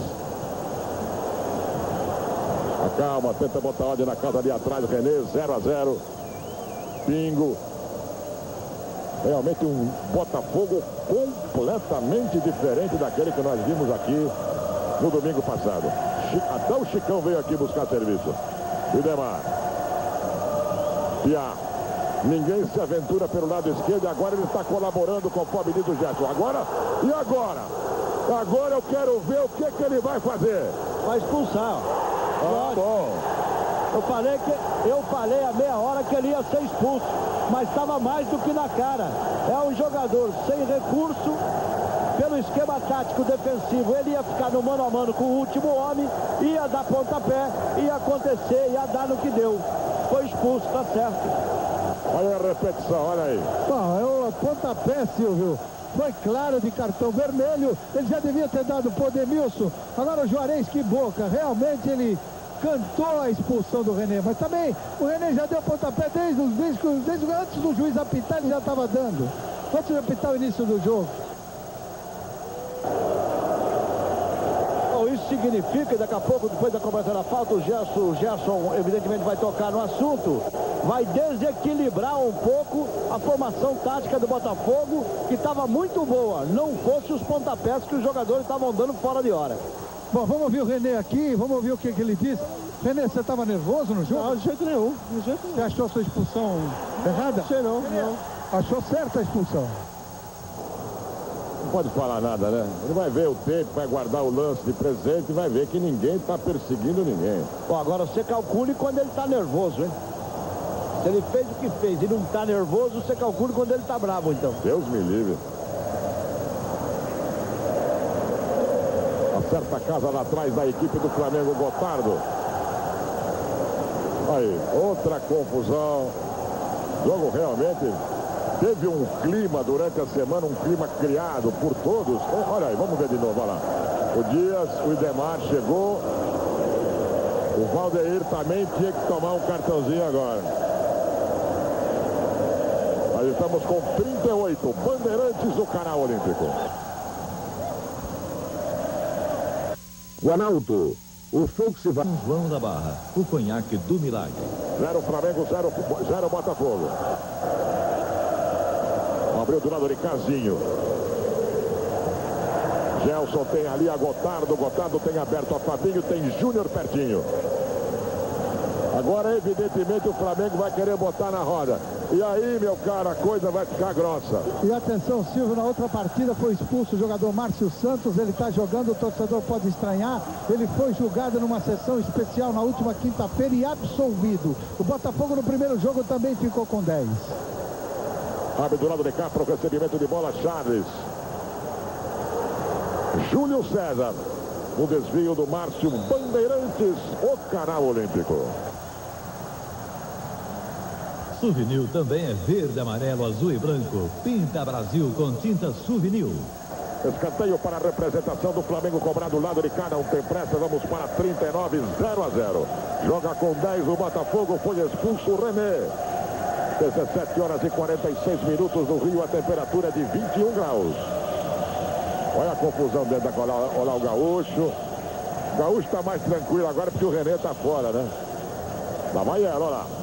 Acalma, tenta botar ordem na casa ali atrás, Renê, 0 a 0. Pingo. Realmente um Botafogo completamente diferente daquele que nós vimos aqui no domingo passado. Até o Chicão veio aqui buscar serviço. Idemar. Piá. Ninguém se aventura pelo lado esquerdo. Agora ele está colaborando com o pobre do Gerson. Agora, e agora? Agora eu quero ver o que, que ele vai fazer. Vai expulsar. Ah, bom. Eu falei, que, eu falei a meia hora que ele ia ser expulso, mas estava mais do que na cara. É um jogador sem recurso, pelo esquema tático defensivo, ele ia ficar no mano a mano com o último homem, ia dar pontapé, ia acontecer, ia dar no que deu. Foi expulso, tá certo. Olha a repetição, olha aí. Bom, é o pontapé, Silvio. Foi claro de cartão vermelho. Ele já devia ter dado pro Demilson. Agora o Juarez, que boca. Realmente ele cantou a expulsão do René. Mas também o René já deu pontapé desde, desde, desde antes do juiz apitar, ele já estava dando. Antes de apitar o início do jogo. Bom, isso significa, daqui a pouco, depois da cobrança da falta, o Gerson, o Gerson evidentemente vai tocar no assunto vai desequilibrar um pouco a formação tática do Botafogo, que estava muito boa, não fosse os pontapés que os jogadores estavam dando fora de hora. Bom, vamos ouvir o René aqui, vamos ouvir o que, que ele disse. René, você estava nervoso no jogo? Não, de jeito nenhum. De jeito nenhum. Você achou a sua expulsão errada? Sei não, não. Achou certa a expulsão? Não pode falar nada, né? Ele vai ver o tempo, vai guardar o lance de presente e vai ver que ninguém está perseguindo ninguém. Bom, agora você calcule quando ele está nervoso, hein? Se ele fez o que fez e não está nervoso, você calcula quando ele está bravo, então. Deus me livre. Acerta a casa lá atrás da equipe do Flamengo, Gotardo. Aí, outra confusão. O jogo realmente teve um clima durante a semana, um clima criado por todos. Olha aí, vamos ver de novo, olha lá. O Dias, o Idemar chegou. O Valdeir também tinha que tomar um cartãozinho agora. Nós estamos com 38 bandeirantes do canal Olímpico. Guanalto, o Volkswagen João da Barra, o conhaque do milagre. Zero Flamengo, zero, zero Botafogo. Abriu do lado de Casinho. Gelson tem ali a Gotardo. Gotardo tem aberto a Fabinho. Tem Júnior pertinho. Agora, evidentemente, o Flamengo vai querer botar na roda. E aí, meu cara, a coisa vai ficar grossa. E atenção, Silvio, na outra partida foi expulso o jogador Márcio Santos. Ele está jogando, o torcedor pode estranhar. Ele foi julgado numa sessão especial na última quinta-feira e absolvido. O Botafogo no primeiro jogo também ficou com 10. Abre do lado de cá para o recebimento de bola, Charles. Júlio César. O desvio do Márcio Bandeirantes, o canal olímpico. Souvenir também é verde, amarelo, azul e branco. Pinta Brasil com tinta Souvenir. Escanteio para a representação do Flamengo cobrado do lado de cá, não tem pressa, vamos para 39, 0 a 0. Joga com 10 o Botafogo, foi expulso o René. 17 horas e 46 minutos no Rio, a temperatura é de 21 graus. Olha a confusão dentro da cola, olha o Gaúcho. O Gaúcho está mais tranquilo agora porque o René está fora, né? Lá vai ela, olha lá.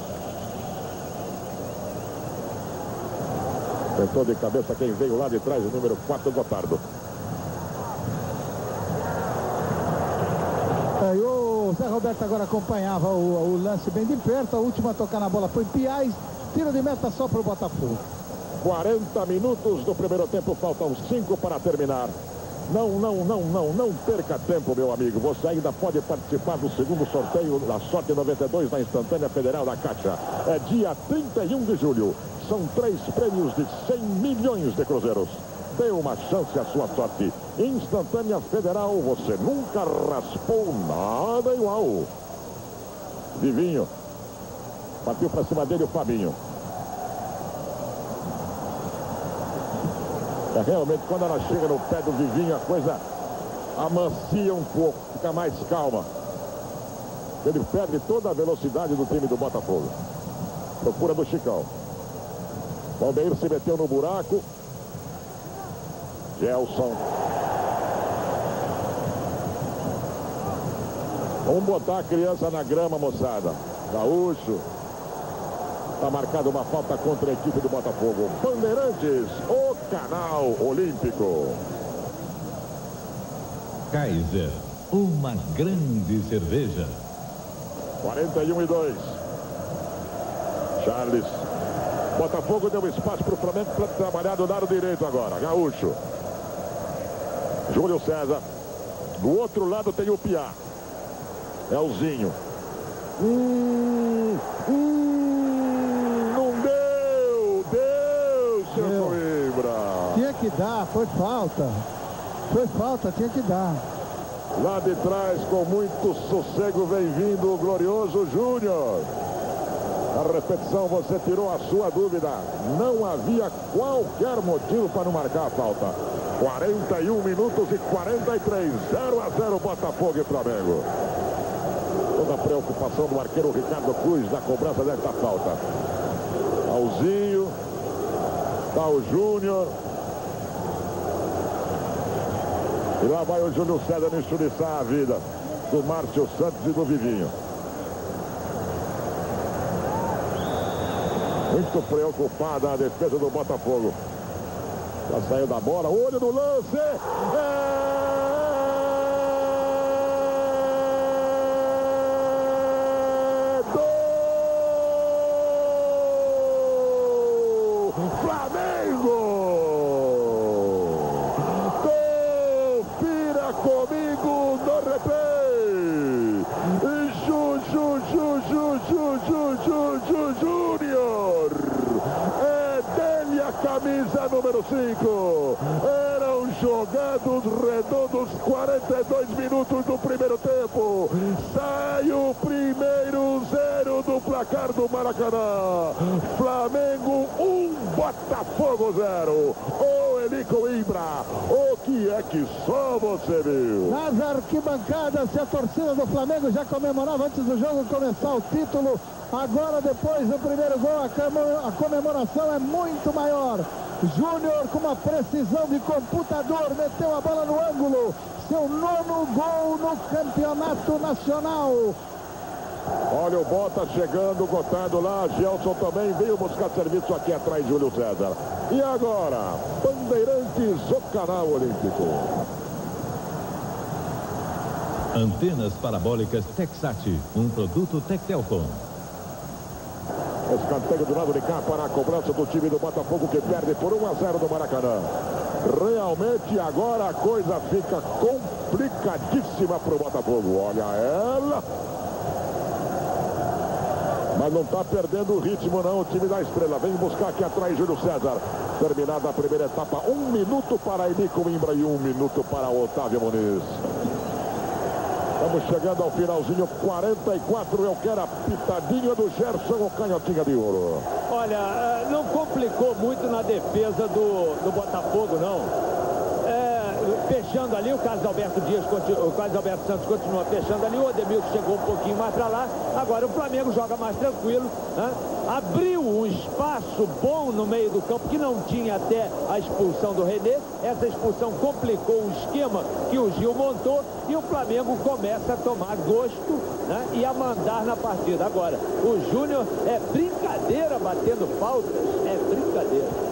Tentou de cabeça quem veio lá de trás, o número 4, Gotardo. É, e o Zé Roberto agora acompanhava o, o, lance bem de perto. A última a tocar na bola foi Piais. Tiro de meta só para o Botafogo. 40 minutos do primeiro tempo, faltam 5 para terminar. Não, não, não, não, não perca tempo, meu amigo. Você ainda pode participar do segundo sorteio da Sorte 92 na Instantânea Federal da Caixa. É dia 31 de julho. São três prêmios de 100 milhões de cruzeiros. Dê uma chance à sua sorte. Instantânea Federal, você nunca raspou nada igual. Vivinho. Partiu para cima dele o Fabinho. É, realmente, quando ela chega no pé do Vivinho, a coisa amancia um pouco, fica mais calma. Ele perde toda a velocidade do time do Botafogo. Procura do Chicão. Valdeir se meteu no buraco. Gelson. Vamos botar a criança na grama, moçada. Gaúcho. Está marcada uma falta contra a equipe do Botafogo. Bandeirantes, o canal olímpico. Kaiser, uma grande cerveja. 41 e 2. Charles. Botafogo deu espaço para o Flamengo para trabalhar do lado direito agora. Gaúcho. Júlio César. Do outro lado tem o Piá. Elzinho. Hum, hum, não deu, deu, seu Deu. Coimbra. Tinha que dar, foi falta. Foi falta, tinha que dar. Lá de trás, com muito sossego, vem vindo o glorioso Júnior. A repetição, você tirou a sua dúvida. Não havia qualquer motivo para não marcar a falta. 41 minutos e 43. 0 a 0 Botafogo e Flamengo. Toda a preocupação do arqueiro Ricardo Cruz na cobrança desta falta. Alzinho. Tá Júnior. E lá vai o Júlio César enxuriçar a vida do Márcio Santos e do Vivinho. Muito preocupada a defesa do Botafogo. Já saiu da bola, olho no lance. É do Flamengo! Confira comigo no replay. Ju, ju, ju, ju, ju, ju, ju, ju, Júnior. É dele a camisa número 5. Eram jogados redondos 42 minutos do primeiro tempo. Sai o primeiro zero do placar do Maracanã. Flamengo 1, um, Botafogo 0. Ô Eli Coimbra, o que é que só você Nas arquibancadas, se a torcida do Flamengo já comemorava antes do jogo começar o título, agora depois do primeiro gol a, comemoração é muito maior. Júnior com uma precisão de computador meteu a bola no ângulo. Seu nono gol no campeonato nacional. Olha o Bota chegando, Gotardo lá. Gelson também veio buscar serviço aqui atrás, Júlio César. E agora, Bandeirantes, o canal olímpico. Antenas parabólicas Texat, um produto Tectelcom. Escanteio do lado de cá para a cobrança do time do Botafogo que perde por 1 a 0 do Maracanã. Realmente agora a coisa fica complicadíssima para o Botafogo. Olha ela. Mas não está perdendo o ritmo não o time da Estrela. Vem buscar aqui atrás Júlio César. Terminada a primeira etapa. Um minuto para Enico Imbra e um minuto para Otávio Muniz. Estamos chegando ao finalzinho, 44. Eu quero a pitadinha do Gerson, o canhotinha de ouro. Olha, eh, não complicou muito na defesa do, do Botafogo, não. Fechando ali, o Carlos Alberto Dias, o Carlos Alberto Santos continua fechando ali, o Ademilson chegou um pouquinho mais para lá. Agora o Flamengo joga mais tranquilo, né? abriu um espaço bom no meio do campo que não tinha até a expulsão do René. Essa expulsão complicou o esquema que o Gil montou e o Flamengo começa a tomar gosto né, e a mandar na partida. Agora, o Júnior é brincadeira batendo faltas, é brincadeira.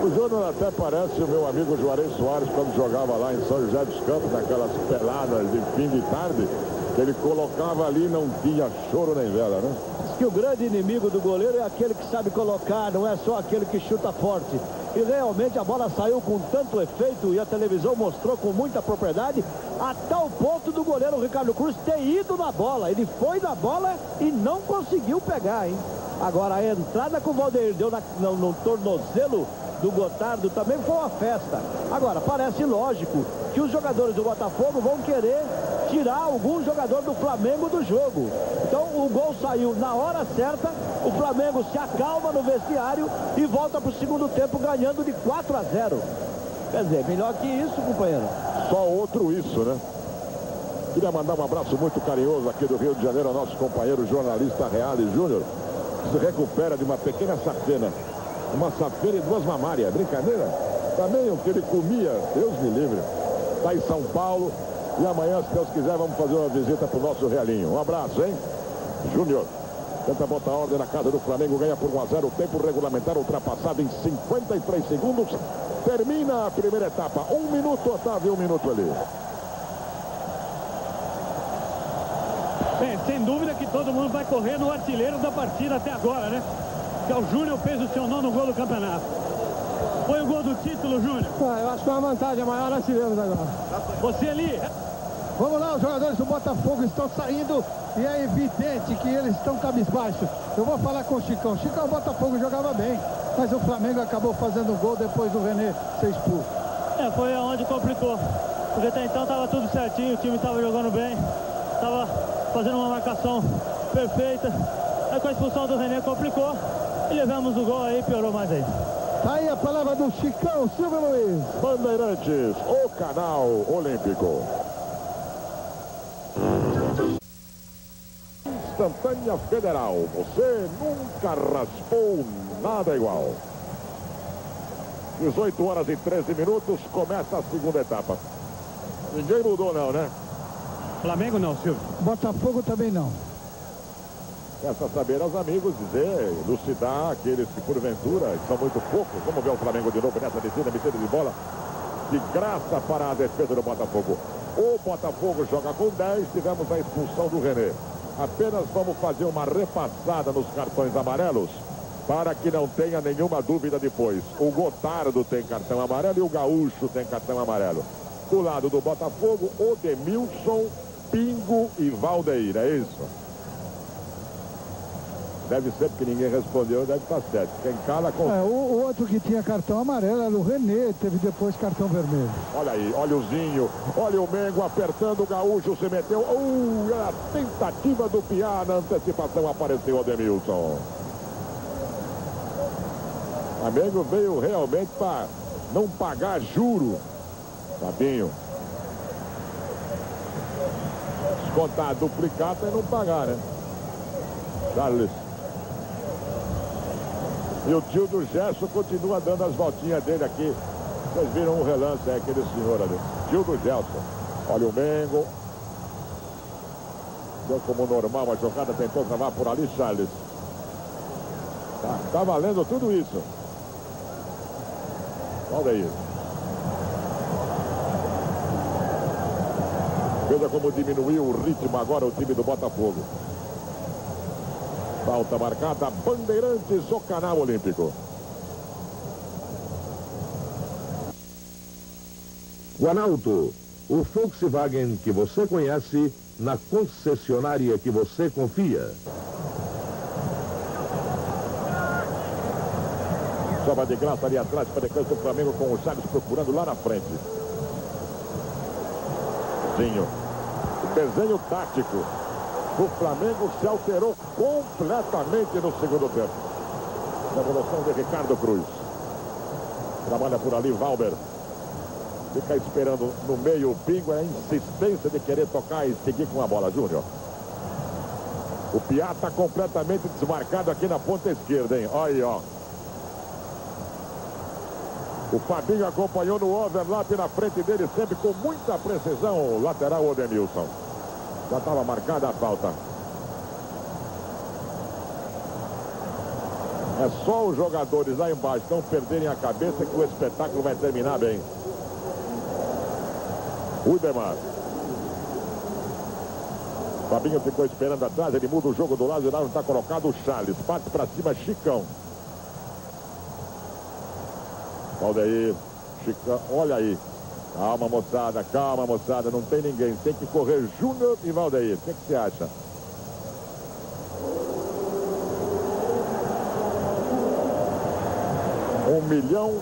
O Júnior até parece o meu amigo Juarez Soares quando jogava lá em São José dos Campos, naquelas peladas de fim de tarde, que ele colocava ali não tinha choro nem vela, né? que o grande inimigo do goleiro é aquele que sabe colocar, não é só aquele que chuta forte. E realmente a bola saiu com tanto efeito e a televisão mostrou com muita propriedade, a tal ponto do goleiro Ricardo Cruz ter ido na bola. Ele foi na bola e não conseguiu pegar, hein? Agora a entrada com o Valdeir deu na, no, no tornozelo do Gotardo também foi uma festa. Agora, parece lógico que os jogadores do Botafogo vão querer tirar algum jogador do Flamengo do jogo. Então o gol saiu na hora certa, o Flamengo se acalma no vestiário e volta para o segundo tempo ganhando de 4 a 0. Quer dizer, melhor que isso, companheiro. Só outro isso, né? Queria mandar um abraço muito carinhoso aqui do Rio de Janeiro ao nosso companheiro jornalista Reale Júnior, que se recupera de uma pequena safena. Uma safena e duas mamárias. Brincadeira? Também o que ele comia, Deus me livre. Está em São Paulo, e amanhã, se Deus quiser, vamos fazer uma visita para o nosso realinho. Um abraço, hein? Júnior. Tenta botar ordem na casa do Flamengo, ganha por 1 a 0. O tempo regulamentar ultrapassado em 53 segundos. Termina a primeira etapa. Um minuto, Otávio, um minuto ali. Bem, sem dúvida que todo mundo vai correr no artilheiro da partida até agora, né? Que é o Júnior fez o seu nono gol do campeonato. Foi o gol do título, Júnior? Ah, eu acho que é uma vantagem maior nós tivemos agora. Você ali. Vamos lá, os jogadores do Botafogo estão saindo e é evidente que eles estão cabisbaixos. Eu vou falar com o Chicão. Chicão, o Botafogo jogava bem, mas o Flamengo acabou fazendo gol depois do René ser expulso. É, foi onde complicou. Porque até então estava tudo certinho, o time estava jogando bem, estava fazendo uma marcação perfeita. Aí com a expulsão do René complicou e levamos o gol aí, piorou mais aí. Tá aí a palavra do Chicão, Silvio Luiz. Bandeirantes, o canal olímpico. Instantânea Federal, você nunca raspou nada igual. 18 horas e 13 minutos, começa a segunda etapa. Ninguém mudou não, né? Flamengo não, Silvio. Botafogo também não. Resta saber aos amigos, dizer, elucidar aqueles que porventura são muito poucos. Vamos ver o Flamengo de novo nessa descida, metida de bola. De graça para a defesa do Botafogo. O Botafogo joga com 10, tivemos a expulsão do René. Apenas vamos fazer uma repassada nos cartões amarelos para que não tenha nenhuma dúvida depois. O Gotardo tem cartão amarelo e o Gaúcho tem cartão amarelo. Do lado do Botafogo, o Demilson, Pingo e Valdeir, é isso? Deve ser porque ninguém respondeu, deve estar certo. Quem cala com... É, o, o, outro que tinha cartão amarelo era o René, teve depois cartão vermelho. Olha aí, olha o Zinho, olha o Mengo apertando o Gaúcho, se meteu. Uh, a tentativa do Piá na antecipação apareceu o Demilson. O Mengo veio realmente para não pagar juro. Fabinho. Descontar duplicata e não pagar, né? Charles. E o tio do Gerson continua dando as voltinhas dele aqui. Vocês viram um relance, é aquele senhor ali. Tio do Gerson. Olha o Mengo. Deu como normal a jogada, tentou travar por ali, Charles. Tá, tá valendo tudo isso. Olha aí. Veja como diminuiu o ritmo agora o time do Botafogo. Falta marcada, Bandeirantes, o canal olímpico. Guanauto, o Volkswagen que você conhece na concessionária que você confia. Sobra de graça ali atrás para depois do Flamengo com o Charles procurando lá na frente. Zinho. Desenho tático do Flamengo se alterou completamente no segundo tempo. Revolução de Ricardo Cruz. Trabalha por ali Valber. Fica esperando no meio o Pingo, é a insistência de querer tocar e seguir com a bola, Júnior. O Piá está completamente desmarcado aqui na ponta esquerda, hein? Olha aí, ó. O Fabinho acompanhou no overlap na frente dele, sempre com muita precisão, o lateral Odenilson. Já estava marcada a falta. É só os jogadores lá embaixo não perderem a cabeça que o espetáculo vai terminar bem. Udemar. Fabinho ficou esperando atrás, ele muda o jogo do lado e lá não está colocado o Charles. Parte para cima, Chicão. Valdeir, Chicão, olha aí. Calma, moçada, calma, moçada, não tem ninguém. Tem que correr Júnior e Valdeir. O que, que você acha? Um milhão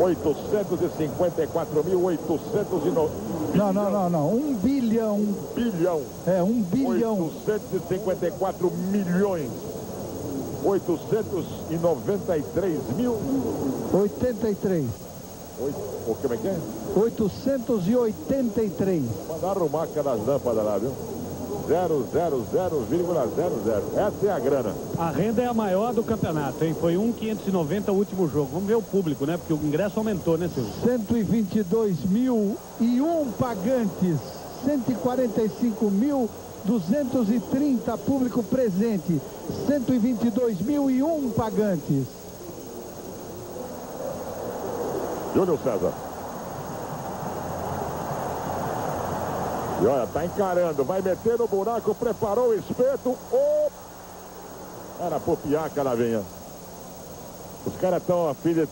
854 mil 890. Não, não, não, não. Um bilhão. Bilhão. É, um bilhão. 854 milhões. 893 mil. 83. Oito, o como é que é? 883. Mandar arrumar aquelas lâmpadas lá, viu? 000,00. Essa é a grana. A renda é a maior do campeonato, hein? Foi 1,590 o último jogo. Vamos ver o público, né? Porque o ingresso aumentou, né, Silvio? 122 mil e um pagantes. 145 mil 230 público presente. 122 mil e um pagantes. Júnior César. E olha, tá encarando, vai meter no buraco, preparou o espeto. Oh! Era na venha. Os caras estão a filha.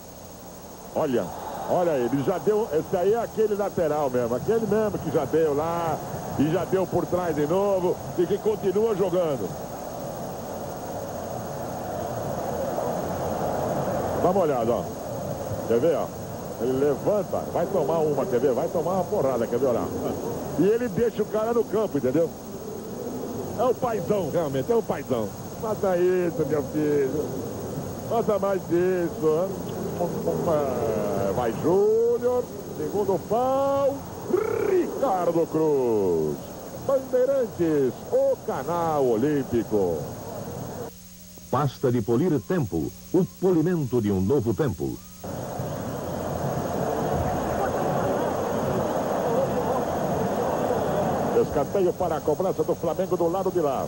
Olha, olha ele já deu. Esse aí é aquele lateral mesmo, aquele mesmo que já deu lá e já deu por trás de novo e que continua jogando. Dá uma olhada, ó. Quer ver, ó? Ele levanta, vai tomar uma, quer ver? Vai tomar uma porrada, quer ver? Olha. E ele deixa o cara no campo, entendeu? É o paizão, realmente, é o paizão. Faça isso, meu filho. Faça mais isso. Vai Júnior, segundo pau, Ricardo Cruz. Bandeirantes, o canal olímpico. Pasta de polir tempo, o polimento de um novo tempo. Escanteio para a cobrança do Flamengo do lado de lá.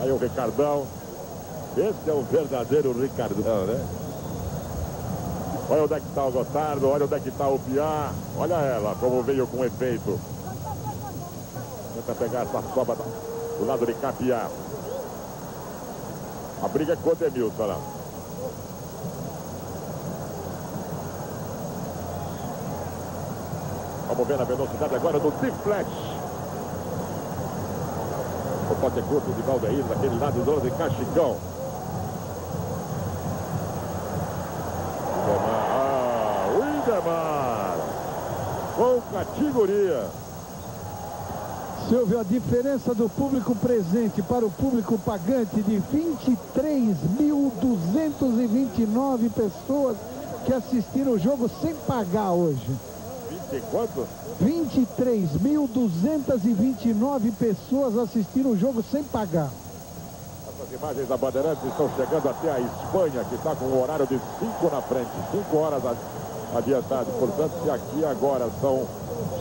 Aí o Ricardão. Esse é o verdadeiro Ricardão, né? Olha onde é que está o Gotardo, olha onde é que está o Piá. Olha ela, como veio com efeito. Tenta pegar essa sobra do lado de Capiá. A briga é com o Demilson, lá. Vamos ver a velocidade agora do Tiflex. O pote curto de Valdeir, daquele lado do de Cachicão. Ah, Windemar. Com categoria. Silvio, a diferença do público presente para o público pagante de 23.229 pessoas que assistiram o jogo sem pagar hoje. 20 e quanto? 23.229 pessoas assistiram o jogo sem pagar. Essas imagens da Bandeirantes estão chegando até a Espanha, que está com um horário de 5 na frente, 5 horas adiantado. Portanto, se aqui agora são,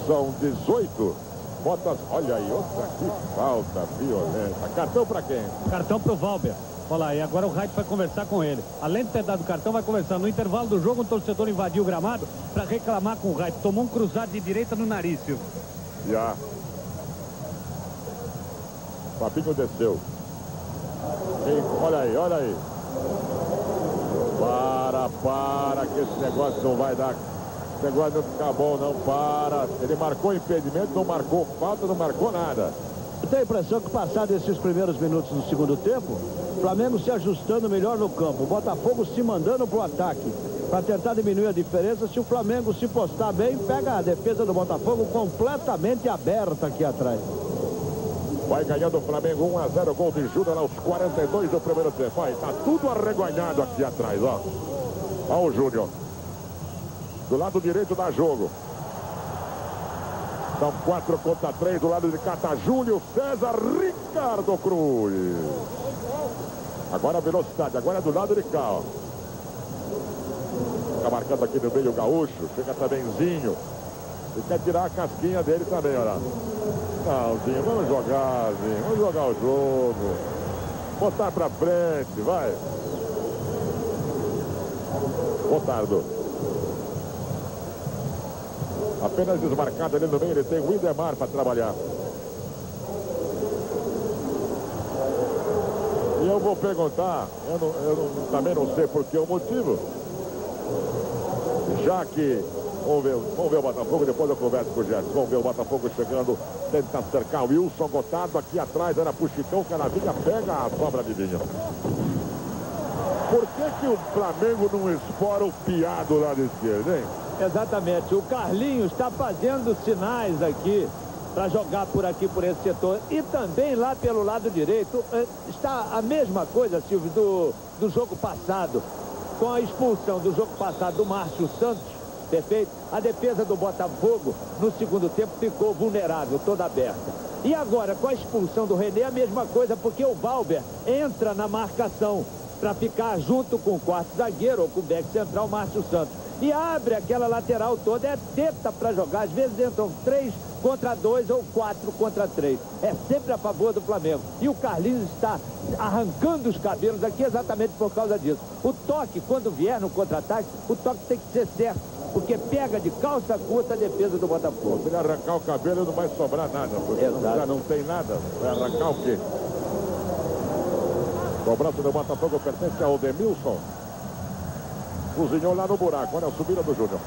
são 18, botas. Olha aí, outra que falta violenta. Cartão para quem? Cartão pro Valber. Olha e agora o Reit vai conversar com ele. Além de ter dado cartão, vai conversar. No intervalo do jogo, um torcedor invadiu o gramado para reclamar com o Reit. Tomou um cruzado de direita no nariz, Silvio. Já. Fabinho desceu. Olha aí, olha aí. Para, para, que esse negócio não vai dar. Esse negócio não ficar bom, não. Para. Ele marcou impedimento, não marcou falta, não marcou nada. Tem a impressão que passado esses primeiros minutos do segundo tempo, o Flamengo se ajustando melhor no campo, o Botafogo se mandando para o ataque para tentar diminuir a diferença. Se o Flamengo se postar bem, pega a defesa do Botafogo completamente aberta aqui atrás. Vai ganhando o Flamengo 1 a 0 gol de Júnior aos 42 do primeiro tempo. Aí, tá tudo arreganhado aqui atrás, ó. Ó o Júnior. Do lado direito dá jogo. São quatro contra três do lado de Cata Júnior, César, Ricardo Cruz. Agora a velocidade, agora é do lado de cá, ó. Fica marcando aqui no meio o gaúcho, chega também Zinho. E quer tirar a casquinha dele também, olha. Não, Zinho, vamos jogar, Zinho, vamos jogar o jogo. Botar pra frente, vai. Botardo. Apenas desmarcado ali no meio, ele tem o Windemar para trabalhar. E eu vou perguntar, eu, não, eu não, também não sei por que o motivo. Já que, vamos ver, vamos ver o Botafogo, depois eu converso com o Gerson. Vamos ver o Botafogo chegando, tenta cercar o Wilson Gotardo aqui atrás, era pro Chicão, Canavinha pega a sobra de vinho. Por que, que o Flamengo não explora o piado do lado esquerdo, hein? Exatamente. O Carlinhos está fazendo sinais aqui para jogar por aqui, por esse setor. E também lá pelo lado direito eh, está a mesma coisa, Silvio, do, do jogo passado. Com a expulsão do jogo passado do Márcio Santos, perfeito? A defesa do Botafogo no segundo tempo ficou vulnerável, toda aberta. E agora, com a expulsão do René, a mesma coisa, porque o Valber entra na marcação para ficar junto com o quarto zagueiro ou com o back central, Márcio Santos e abre aquela lateral toda. É teta para jogar. Às vezes entram três contra dois ou quatro contra três. É sempre a favor do Flamengo. E o Carlinhos está arrancando os cabelos aqui exatamente por causa disso. O toque, quando vier no contra-ataque, o toque tem que ser certo. Porque pega de calça curta a defesa do Botafogo. Se ele arrancar o cabelo, não vai sobrar nada. Porque não, já não tem nada. Vai arrancar o quê? Cobrança do Botafogo pertence ao Demilson. Cozinhou lá no buraco. Olha a subida do Júnior.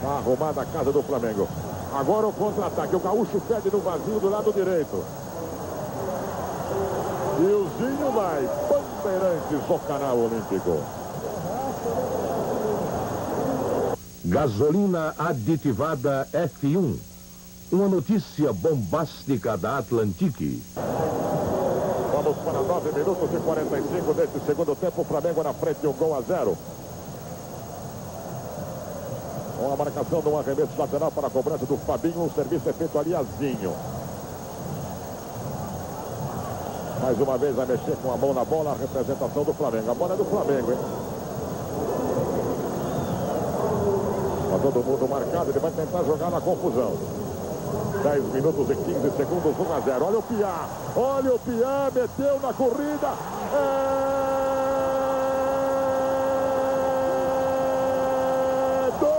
Tá arrumada a casa do Flamengo. Agora o contra-ataque. O Gaúcho pede no vazio do lado direito. E o Zinho vai. Bandeirantes do canal Olímpico. Gasolina aditivada F1. Uma notícia bombástica da Atlantique. Vamos para 9 minutos e 45 deste segundo tempo. O Flamengo na frente, um gol a zero. Com a marcação de um arremesso lateral para a cobrança do Fabinho. O serviço é feito ali azinho. Mais uma vez a mexer com a mão na bola a representação do Flamengo. A bola é do Flamengo, hein? Está todo mundo marcado. Ele vai tentar jogar na confusão. 10 minutos e 15 segundos, 1 a 0. Olha o Piá. Olha o Piá. Meteu na corrida. É... Do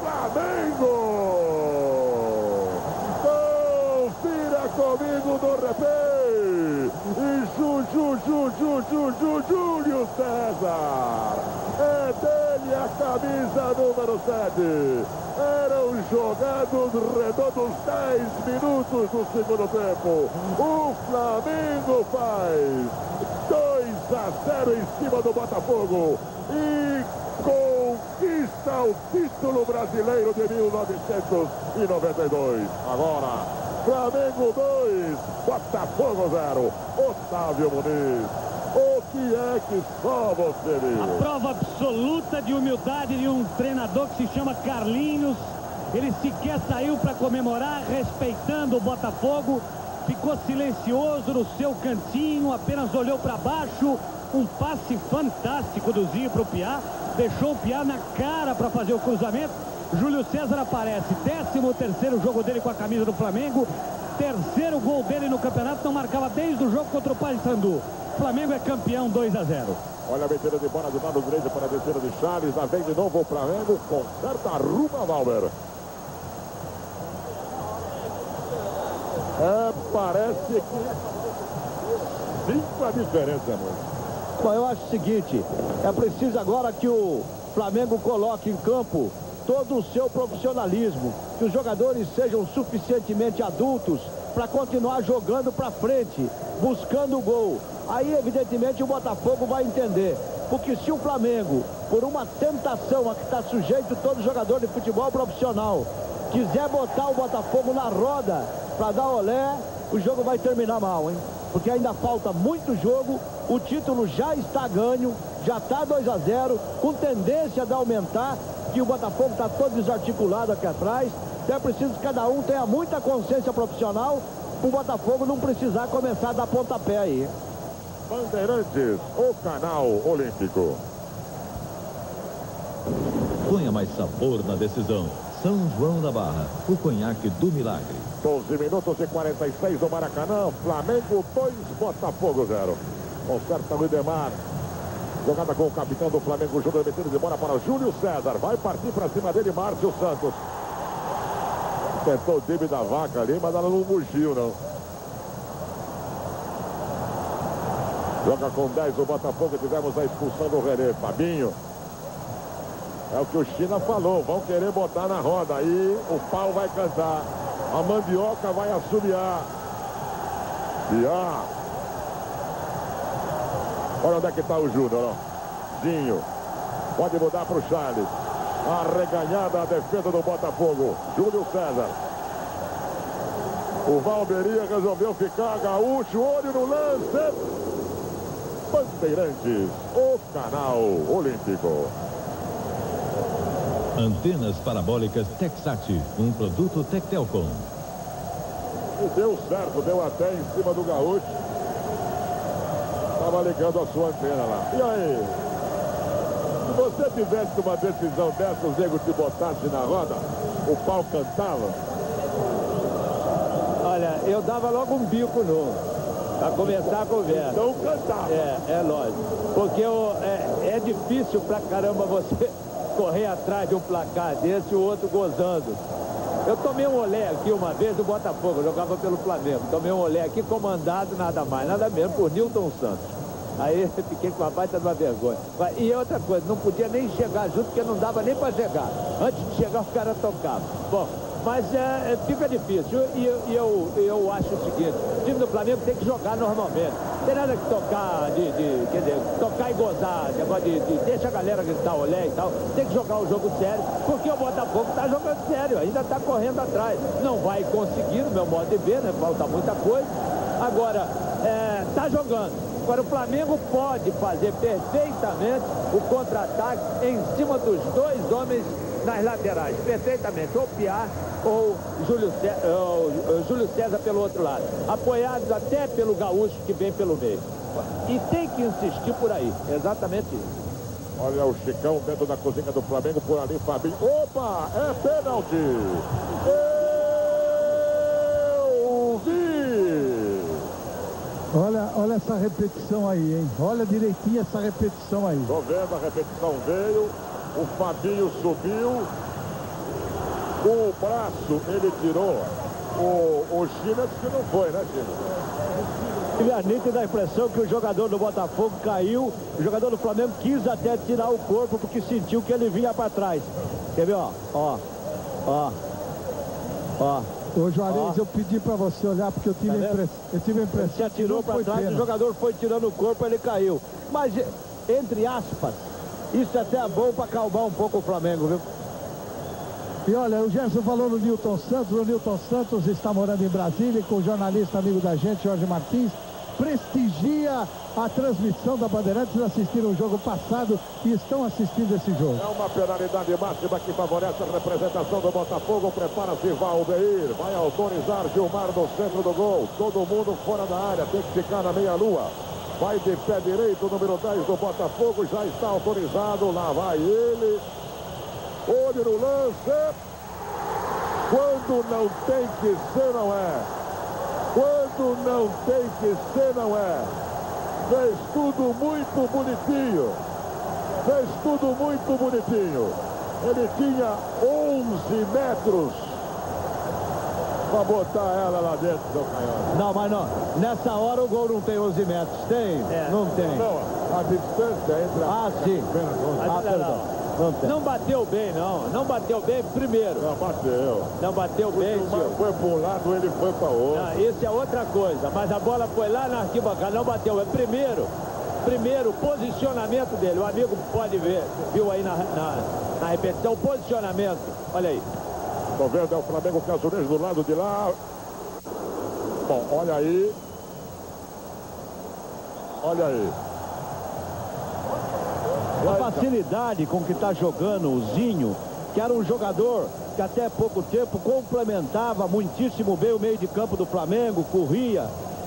Flamengo. Confira repente. E Ju, Ju, Ju, Ju, Ju, Ju, Júlio César. É dele a camisa número 7. Eram jogados redondos 10 minutos do segundo tempo. O Flamengo faz 2 a 0 em cima do Botafogo. E conquista o título brasileiro de 1992. Agora, Flamengo 2, Botafogo 0. Otávio Muniz. O que é que só você viu? A prova absoluta de humildade de um treinador que se chama Carlinhos. Ele sequer saiu para comemorar, respeitando o Botafogo. Ficou silencioso no seu cantinho, apenas olhou para baixo. Um passe fantástico do Zinho para o Piá. Deixou o Piá na cara para fazer o cruzamento. Júlio César aparece, 13 terceiro jogo dele com a camisa do Flamengo, terceiro gol dele no campeonato, não marcava desde o jogo contra o Paysandu. Flamengo é campeão 2 a 0. Olha a metida de bola do lado direito para a descida de Charles. Lá vem de novo o Flamengo. Conserta a Ruma Valber. É, parece que cinco a diferença, mano. Bom, eu acho o seguinte, é preciso agora que o Flamengo coloque em campo todo o seu profissionalismo, que os jogadores sejam suficientemente adultos para continuar jogando para frente, buscando o gol. Aí, evidentemente, o Botafogo vai entender. Porque se o Flamengo, por uma tentação a que está sujeito todo jogador de futebol profissional, quiser botar o Botafogo na roda para dar olé, o jogo vai terminar mal, hein? Porque ainda falta muito jogo, o título já está ganho, já está 2 a 0, com tendência de aumentar, que o Botafogo está todo desarticulado aqui atrás. Então é preciso que cada um tenha muita consciência profissional para o Botafogo não precisar começar a dar pontapé aí. Bandeirantes, o canal olímpico. Ponha mais sabor na decisão. São João da Barra, o conhaque do milagre. 12 minutos e 46 do Maracanã. Flamengo 2, Botafogo 0. Conserta o Idemar. Jogada com o capitão do Flamengo, Júnior metendo de bola para Júlio César. Vai partir para cima dele, Márcio Santos. Tentou o time da vaca ali, mas ela não bugiu, não. Joga com 10 o Botafogo. Tivemos a expulsão do René. Fabinho. É o que o China falou. Vão querer botar na roda. Aí o pau vai cantar. A mandioca vai assobiar. Piar. Olha onde é que está o Júnior. Zinho. Pode mudar para o Charles. Arreganhada a defesa do Botafogo. Júlio César. O Valberia resolveu ficar gaúcho. Olho no lance. Bandeirantes, o canal olímpico. Antenas parabólicas Texat, um produto Tectelcom. E deu certo, deu até em cima do gaúcho. Estava ligando a sua antena lá. E aí? Se você tivesse uma decisão dessa, os negros te botassem na roda, o pau cantava? Olha, eu dava logo um bico no para começar a conversa. Então cantar. É, é lógico. Porque eu, é, é difícil pra caramba você correr atrás de um placar desse e o outro gozando. Eu tomei um olé aqui uma vez do Botafogo, eu jogava pelo Flamengo. Tomei um olé aqui comandado nada mais, nada menos por Nilton Santos. Aí fiquei com uma baita de uma vergonha. E outra coisa, não podia nem chegar junto, porque não dava nem para chegar. Antes de chegar, o cara tocava. Bom, mas é, é, fica difícil. E eu, eu, eu acho o seguinte, o time do Flamengo tem que jogar normalmente. Tem nada que tocar, de, de quer dizer, tocar e gozar, negócio de, de deixa a galera gritar olé e tal. Tem que jogar o jogo sério, porque o Botafogo está jogando sério, ainda está correndo atrás. Não vai conseguir, no meu modo de ver, né? Falta muita coisa. Agora, está é, jogando. Agora o Flamengo pode fazer perfeitamente o contra-ataque em cima dos dois homens nas laterais, perfeitamente. Ou Piar ou Júlio César, ou Júlio César pelo outro lado. Apoiados até pelo Gaúcho que vem pelo meio. E tem que insistir por aí. Exatamente isso. Olha o Chicão dentro da cozinha do Flamengo, por ali, Fabinho. Opa! É pênalti! Eu vi! Olha, olha essa repetição aí, hein? Olha direitinho essa repetição aí. Tô vendo, a repetição veio. O Fabinho subiu. Com o braço ele tirou. O, o disse que não foi, né, China? Tive a nítida impressão que o jogador do Botafogo caiu. O jogador do Flamengo quis até tirar o corpo porque sentiu que ele vinha para trás. Quer ver, ó? Ó. Ó. Ó. Ô Juarez, eu pedi para você olhar porque eu tive, tá impress... eu tive a impressão. Ele se atirou para trás, pena. o jogador foi tirando o corpo, ele caiu. Mas, entre aspas, isso até é bom para acalmar um pouco o Flamengo, viu? E olha, o Gerson falou no Nilton Santos. O Nilton Santos está morando em Brasília com o jornalista amigo da gente, Jorge Martins. Prestigia a transmissão da Bandeirantes. Assistiram o jogo passado e estão assistindo esse jogo. É uma penalidade máxima que favorece a representação do Botafogo. Prepara-se Valdeir. Vai autorizar Gilmar no centro do gol. Todo mundo fora da área. Tem que ficar na meia-lua. Vai de pé direito, número 10 do Botafogo. Já está autorizado. Lá vai ele. Olho no lance. Quando não tem que ser, não é. Quando não tem que ser, não é. Fez tudo muito bonitinho. Fez tudo muito bonitinho. Ele tinha 11 metros para botar ela lá dentro, seu canhão. Não, mas não. Nessa hora o gol não tem 11 metros. Tem? É. Não tem. Não, a distância entre a... Ah, sim. Ah, perdão. Não tem. Não bateu bem, não. Não bateu bem primeiro. Não bateu. Não bateu bem, O Silvio. foi para um lado, ele foi para outro. Não, isso é outra coisa, mas a bola foi lá na arquibancada, não bateu. É primeiro, primeiro, posicionamento dele. O amigo pode ver, viu aí na, na, na repetição, o posicionamento. Olha aí. Tô vendo, é o Flamengo Casunejo do lado de lá. Bom, olha aí. Olha aí. A facilidade com que está jogando o Zinho, que era um jogador que até pouco tempo complementava muitíssimo bem o meio de campo do Flamengo, corria,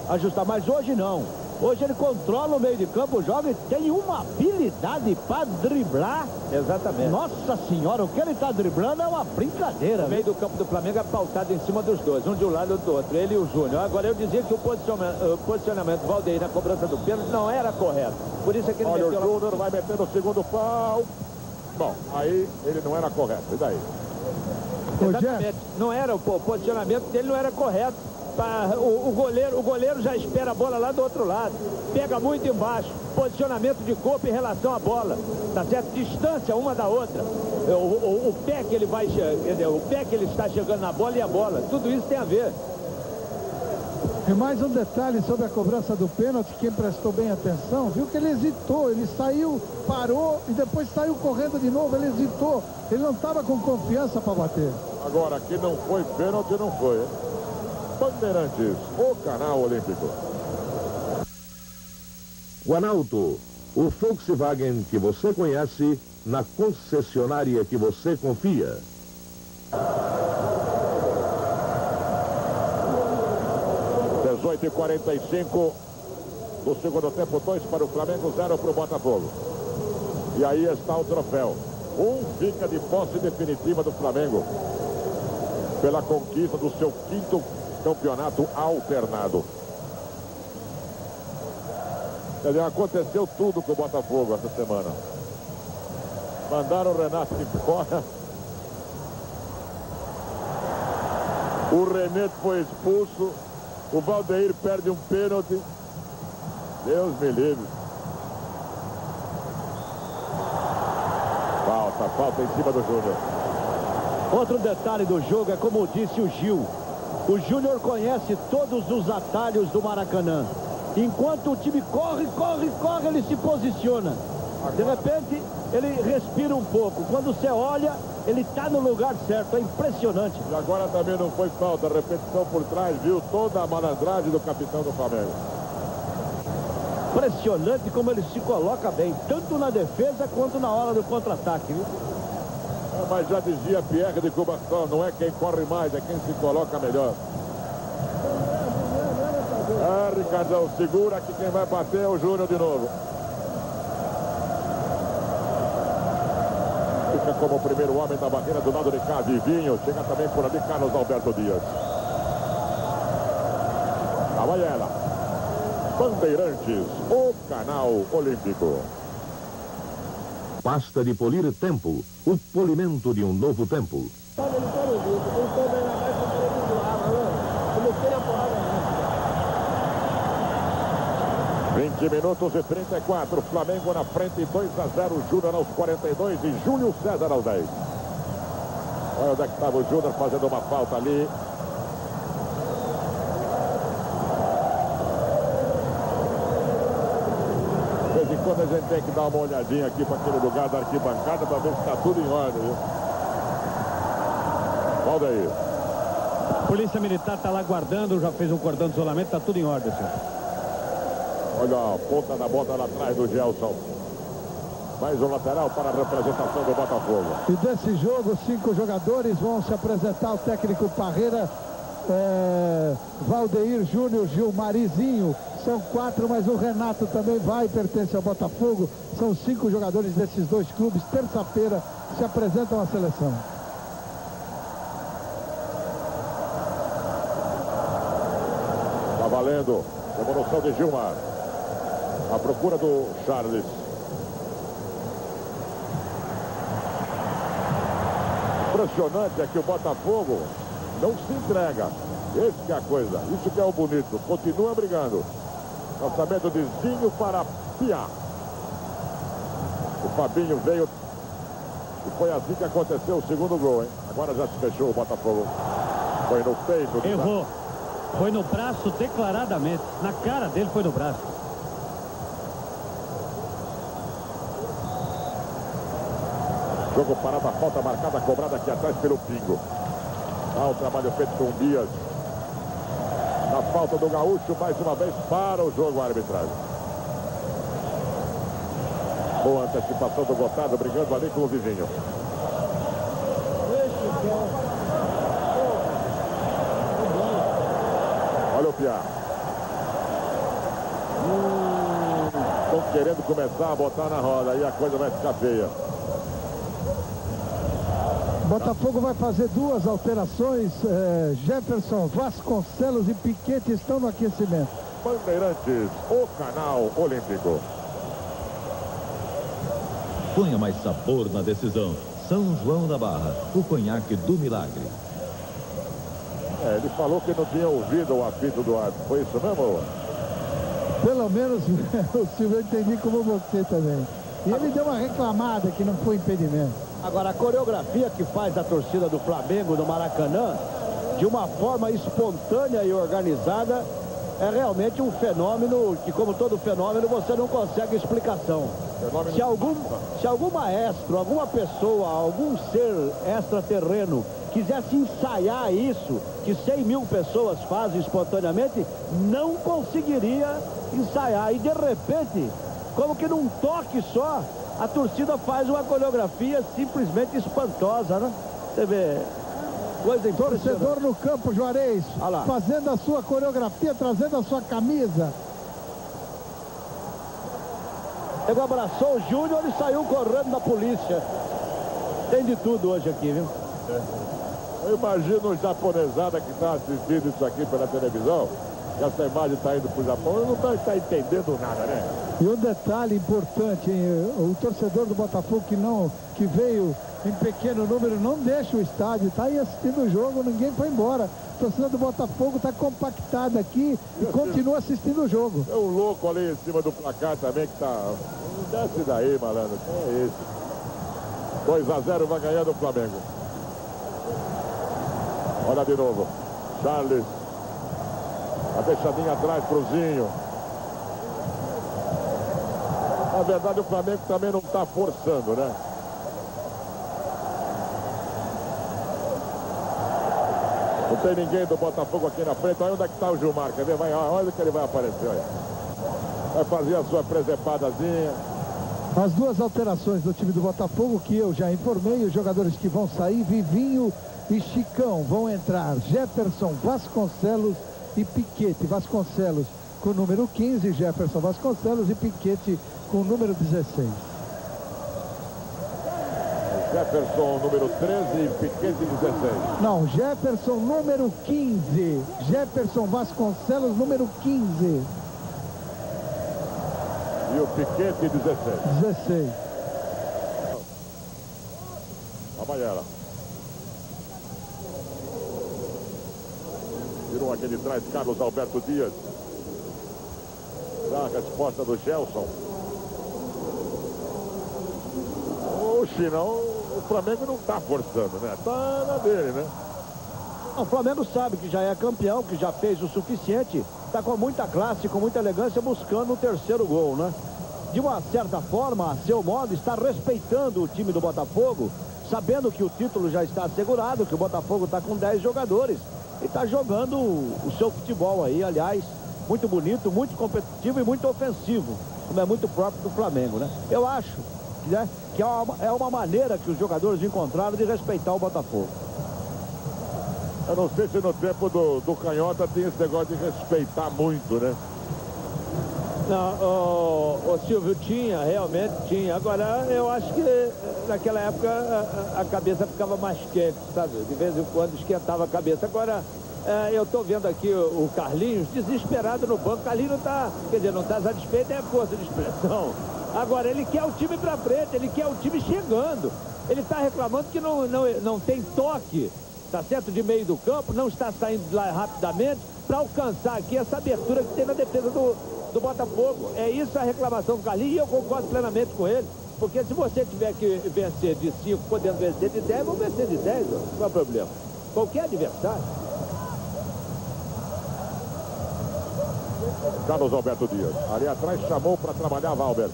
ajustar, mas hoje não. Hoje ele controla o meio de campo, joga e tem uma habilidade para driblar. Exatamente. Nossa senhora, o que ele está driblando é uma brincadeira. O meio do campo do Flamengo é pautado em cima dos dois, um de um lado e outro do outro, ele e o Júnior. Agora eu dizia que o posicionamento, o posicionamento do Valdeir na cobrança do pênalti não era correto. Por isso é que ele Olha, o meteu lá- Júnior vai meter no segundo pau. Bom, aí ele não era correto. E daí? Exatamente. Não era, o po- posicionamento dele não era correto. O, o goleiro, o goleiro já espera a bola lá do outro lado. Pega muito embaixo. Posicionamento de corpo em relação à bola. Tá certo? Distância uma da outra. O, o- o pé que ele vai dizer, o pé que ele está chegando na bola e a bola. Tudo isso tem a ver. E mais um detalhe sobre a cobrança do pênalti, quem prestou bem atenção, viu que ele hesitou, ele saiu, parou e depois saiu correndo de novo, ele hesitou, ele não estava com confiança para bater. Agora, que não foi pênalti, não foi. hein? Bandeirantes, o canal olímpico. Guanauto, o Volkswagen que você conhece na concessionária que você confia. 18 e 45 do segundo tempo, 2 para o Flamengo, 0 para o Botafogo. E aí está o troféu. Um fica de posse definitiva do Flamengo pela conquista do seu quinto campeonato alternado. Quer dizer, aconteceu tudo com o Botafogo essa semana. Mandaram o Renato embora. O René foi expulso. O Valdeir perde um pênalti. Deus me livre. Falta, falta em cima do Júnior. Outro detalhe do jogo é como disse o Gil. O Júnior conhece todos os atalhos do Maracanã. Enquanto o time corre, corre, corre, ele se posiciona. De repente, ele respira um pouco. Quando você olha, ele está no lugar certo. É impressionante. E agora também não foi falta. Repetição por trás, viu toda a malandragem do capitão do Flamengo. Impressionante como ele se coloca bem, tanto na defesa quanto na hora do contra-ataque. viu? Ah, Mas já dizia Pierre de Coubertin, não é quem corre mais, é quem se coloca melhor. Ah, Ricardão, segura que quem vai bater é o Júnior de novo. Fica como o primeiro homem da barreira do lado de cá, Vivinho. Chega também por ali Carlos Alberto Dias. Lá vai ela. Bandeirantes, o canal olímpico. Pasta de polir tempo, o polimento de um novo tempo. 20 minutos e 34. Flamengo na frente, 2 a 0. Júnior aos 42 e Júlio César aos 10. Olha onde é que estava o Júnior fazendo uma falta ali. De vez em quando a gente tem que dar uma olhadinha aqui para aquele lugar da arquibancada para ver se está tudo em ordem, viu? Valdeir. Polícia Militar está lá guardando, já fez um cordão de isolamento, está tudo em ordem, senhor. Olha a ponta da bola lá atrás do Gelson. Mais um lateral para a representação do Botafogo. E desse jogo, cinco jogadores vão se apresentar o técnico Parreira, é, Valdeir Júnior, Gilmarizinho, São quatro, mas o Renato também vai, pertence ao Botafogo. São cinco jogadores desses dois clubes. Terça-feira se apresentam à seleção. Tá valendo. Devolução de Gilmar. A procura do Charles. Impressionante é que o Botafogo não se entrega. Esse que é a coisa. Isso que é o bonito. Continua brigando. Lançamento de Zinho para Pia. O Fabinho veio. E foi assim que aconteceu o segundo gol, hein? Agora já se fechou o Botafogo. Foi no peito. do Errou. Foi no braço declaradamente. Na cara dele foi no braço. Jogo parado, a falta marcada, cobrada aqui atrás pelo Pingo. Ah, o trabalho feito com o Dias. Na falta do Gaúcho, mais uma vez para o jogo a arbitragem. Boa antecipação do Gotardo, brigando ali com o vizinho. Olha o Piá. Estão querendo começar a botar na roda, aí a coisa vai ficar feia. Botafogo vai fazer duas alterações. É, Jefferson, Vasconcelos e Piquete estão no aquecimento. Bandeirantes, o canal olímpico. Ponha mais sabor na decisão. São João da Barra, o conhaque do milagre. É, ele falou que não tinha ouvido o apito do árbitro. Foi isso mesmo? Pelo menos o Silvio eu entendi como você também. E ele deu uma reclamada que não foi impedimento. Agora, a coreografia que faz a torcida do Flamengo no Maracanã, de uma forma espontânea e organizada, é realmente um fenômeno que, como todo fenômeno, você não consegue explicação. Se algum, se algum maestro, alguma pessoa, algum ser extraterreno quisesse ensaiar isso, que 100 mil pessoas fazem espontaneamente, não conseguiria ensaiar. E, de repente, como que num toque só, a torcida faz uma coreografia simplesmente espantosa, né? Você vê, coisa. Torcedor no campo, Juarez, fazendo a sua coreografia, trazendo a sua camisa. Ele abraçou o Júnior e saiu correndo da polícia. Tem de tudo hoje aqui, viu? Eu imagino o japonesada que está assistindo isso aqui pela televisão, essa imagem está indo para o Japão, não está tá entendendo nada, né? E um detalhe importante, hein? o torcedor do Botafogo que não, que veio em pequeno número, não deixa o estádio, está aí assistindo o jogo, ninguém foi embora. A torcida do Botafogo está compactada aqui e continua assistindo o jogo. É um louco ali em cima do placar também que está... Desce daí, malandro. É esse? 2 a 0 vai ganhando o Flamengo. Olha de novo. Charles. A deixadinha atrás pro Zinho. Na verdade, o Flamengo também não está forçando, né? Não tem ninguém do Botafogo aqui na frente. Olha onde é que está o Gilmar. Quer ver? Vai, olha que ele vai aparecer. Olha. Vai fazer a sua presepadazinha. As duas alterações do time do Botafogo que eu já informei, os jogadores que vão sair, Vivinho e Chicão vão entrar. Jefferson, Vasconcelos e Piquete. Vasconcelos com o número 15, Jefferson Vasconcelos e Piquete com o número 16. Jefferson, número 13 e Piquete, 16. Não, Jefferson número 15. Jefferson Vasconcelos número 15. E o Piquete, 16. 16. Amanhã. Virou aqui de trás Carlos Alberto Dias. Dá a resposta do Gelson. Oxi, não, o Flamengo não está forçando, né? Tá na dele, né? O Flamengo sabe que já é campeão, que já fez o suficiente. Está com muita classe, com muita elegância, buscando o terceiro gol, né? De uma certa forma, a seu modo, está respeitando o time do Botafogo, sabendo que o título já está assegurado, que o Botafogo está com 10 jogadores. E está jogando o seu futebol aí, aliás, muito bonito, muito competitivo e muito ofensivo, como é muito próprio do Flamengo, né? Eu acho né, que é uma, é uma maneira que os jogadores encontraram de respeitar o Botafogo. Eu não sei se no tempo do, do Canhota tem esse negócio de respeitar muito, né? Não, o, o, Silvio tinha, realmente tinha. Agora, eu acho que naquela época a, a, cabeça ficava mais quente, sabe? De vez em quando esquentava a cabeça. Agora, é, eu estou vendo aqui o, o, Carlinhos desesperado no banco. Carlinhos não está, quer dizer, não está satisfeito, é força de expressão. Agora, ele quer o time para frente, ele quer o time chegando. Ele está reclamando que não, não, não tem toque, tá certo? De meio do campo, não está saindo lá rapidamente para alcançar aqui essa abertura que tem na defesa do, do Botafogo. É isso a reclamação do Carlinhos e eu concordo plenamente com ele. Porque se você tiver que vencer de 5, podendo vencer de 10, vamos vencer de 10, qual é problema? Qualquer adversário. Carlos Alberto Dias. Ali atrás chamou para trabalhar Valber.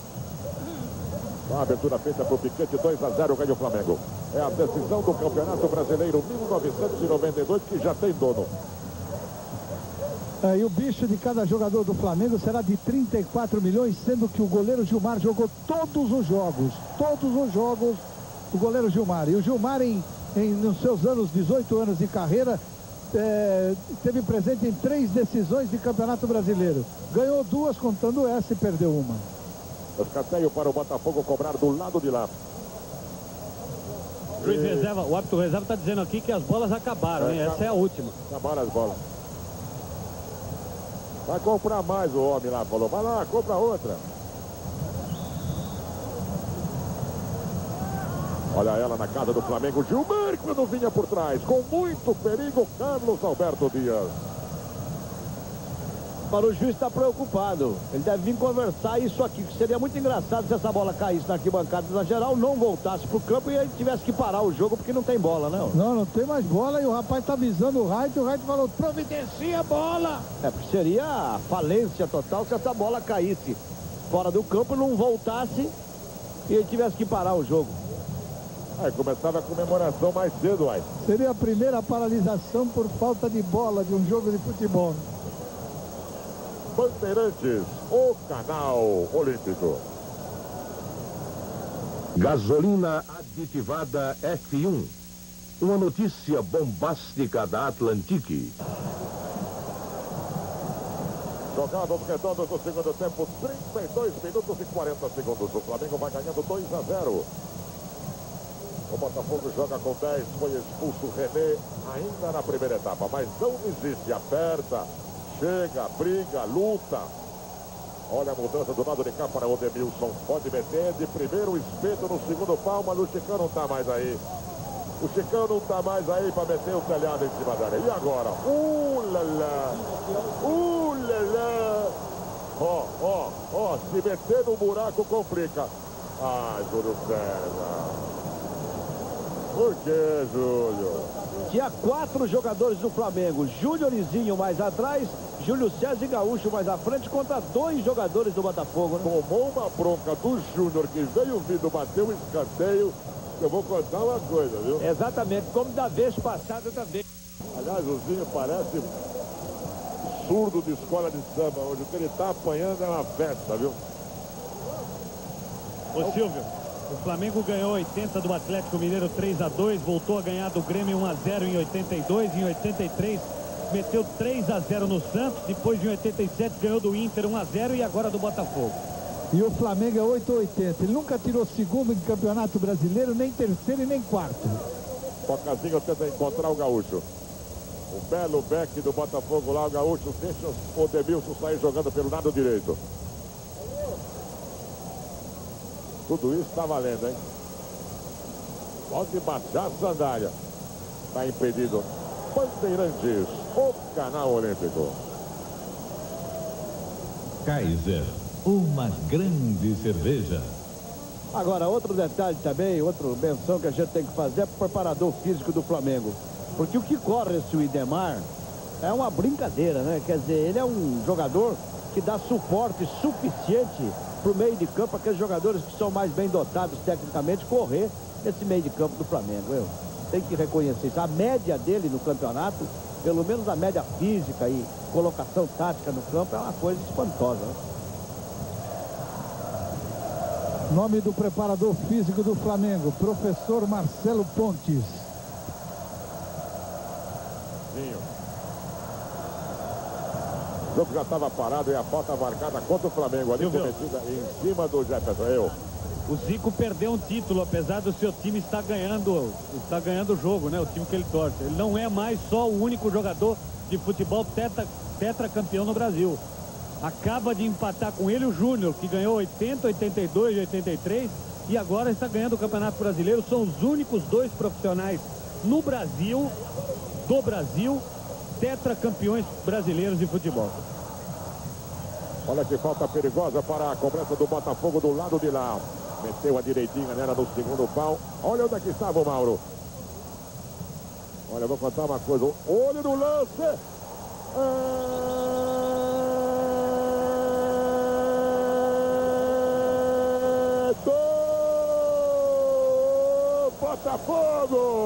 A abertura feita por Piquete, 2 a 0 ganha o Flamengo. É a decisão do Campeonato Brasileiro 1992 que já tem dono. É, e o bicho de cada jogador do Flamengo será de 34 milhões, sendo que o goleiro Gilmar jogou todos os jogos. Todos os jogos, o goleiro Gilmar. E o Gilmar, em, em nos seus anos, 18 anos de carreira, é, teve presente em três decisões de Campeonato Brasileiro. Ganhou duas, contando essa, e perdeu uma. Escanteio para o Botafogo cobrar do lado de lá. Juiz reserva, o árbitro reserva está dizendo aqui que as bolas acabaram, é, hein? Essa é a última. Acabaram as bolas. Vai comprar mais o homem lá, falou. Vai lá, compra outra. Olha ela na casa do Flamengo. Gilmar quando vinha por trás. Com muito perigo, Carlos Alberto Dias. Para o juiz está preocupado. Ele deve vir conversar isso aqui, que seria muito engraçado se essa bola caísse na arquibancada na geral, não voltasse para o campo e ele tivesse que parar o jogo porque não tem bola, né? Não, não tem mais bola e o rapaz está avisando o Raid e o Raid falou, providencia a bola. É, porque seria falência total se essa bola caísse fora do campo, não voltasse e ele tivesse que parar o jogo. Aí começava a comemoração mais cedo, aí. Seria a primeira paralisação por falta de bola de um jogo de futebol. Bandeirantes, o canal olímpico. Gasolina aditivada F1. Uma notícia bombástica da Atlantique. Jogados redondos no segundo tempo, 32 minutos e 40 segundos. O Flamengo vai ganhando 2 a 0. O Botafogo joga com 10, foi expulso o René ainda na primeira etapa, mas não existe, aperta, Chega, briga, luta. Olha a mudança do lado de cá para o Demilson. Pode meter de primeiro espeto no segundo pau, mas o Chicão não está mais aí. O Chicão não está mais aí para meter o telhado em cima área. E agora? Lá, uh, lá. Ó, ó, ó, se meter no buraco complica. Ai, Júlio César. Por que, Júlio? Tinha quatro jogadores do Flamengo. Júnior Izinho mais atrás, Júlio César e Gaúcho mais à frente contra dois jogadores do Botafogo. Né? Tomou uma bronca do Júnior que veio vindo, bateu um escanteio. Eu vou contar uma coisa, viu? Exatamente, como da vez passada também. Aliás, o Zinho parece surdo de escola de samba. Hoje o que ele está apanhando é uma festa, viu? Ô Silvio, o Flamengo ganhou 80 do Atlético Mineiro 3 a 2, voltou a ganhar do Grêmio 1 a 0 em 82, em 83 meteu 3 a 0 no Santos, depois de 87 ganhou do Inter 1 a 0 e agora do Botafogo. E o Flamengo é 880. Ele nunca tirou segundo em campeonato brasileiro, nem terceiro e nem quarto. Bocazinho tenta encontrar o Gaúcho. O belo back do Botafogo lá, o Gaúcho deixa o Demilson sair jogando pelo lado direito. Tudo isso está valendo, hein? Pode baixar a sandália. Está impedido. Bandeirantes, o canal olímpico. Kaiser, uma grande cerveja. Agora, outro detalhe também, outra menção que a gente tem que fazer é o preparador físico do Flamengo. Porque o que corre esse Idemar é uma brincadeira, né? Quer dizer, ele é um jogador que dá suporte suficiente para o meio de campo, aqueles jogadores que são mais bem dotados tecnicamente, correr nesse meio de campo do Flamengo. Eu tem que reconhecer isso. A média dele no campeonato, pelo menos a média física e colocação tática no campo, é uma coisa espantosa. Né? Nome do preparador físico do Flamengo, professor Marcelo Pontes. Zinho. O jogo já estava parado e a falta marcada contra o Flamengo ali, cometida em cima do Jefferson. Eu. O Zico perdeu um título, apesar do seu time estar ganhando, está ganhando o jogo, né? O time que ele torce. Ele não é mais só o único jogador de futebol tetra, tetracampeão no Brasil. Acaba de empatar com ele o Júnior, que ganhou 80, 82 e 83 e agora está ganhando o Campeonato Brasileiro. São os únicos dois profissionais no Brasil, do Brasil, tetracampeões brasileiros de futebol. Olha que falta perigosa para a cobrança do Botafogo do lado de lá. Meteu a direitinha nela no segundo pau. Olha onde é que estava o Mauro. Olha, vou contar uma coisa. Olho no lance. É... Botafogo.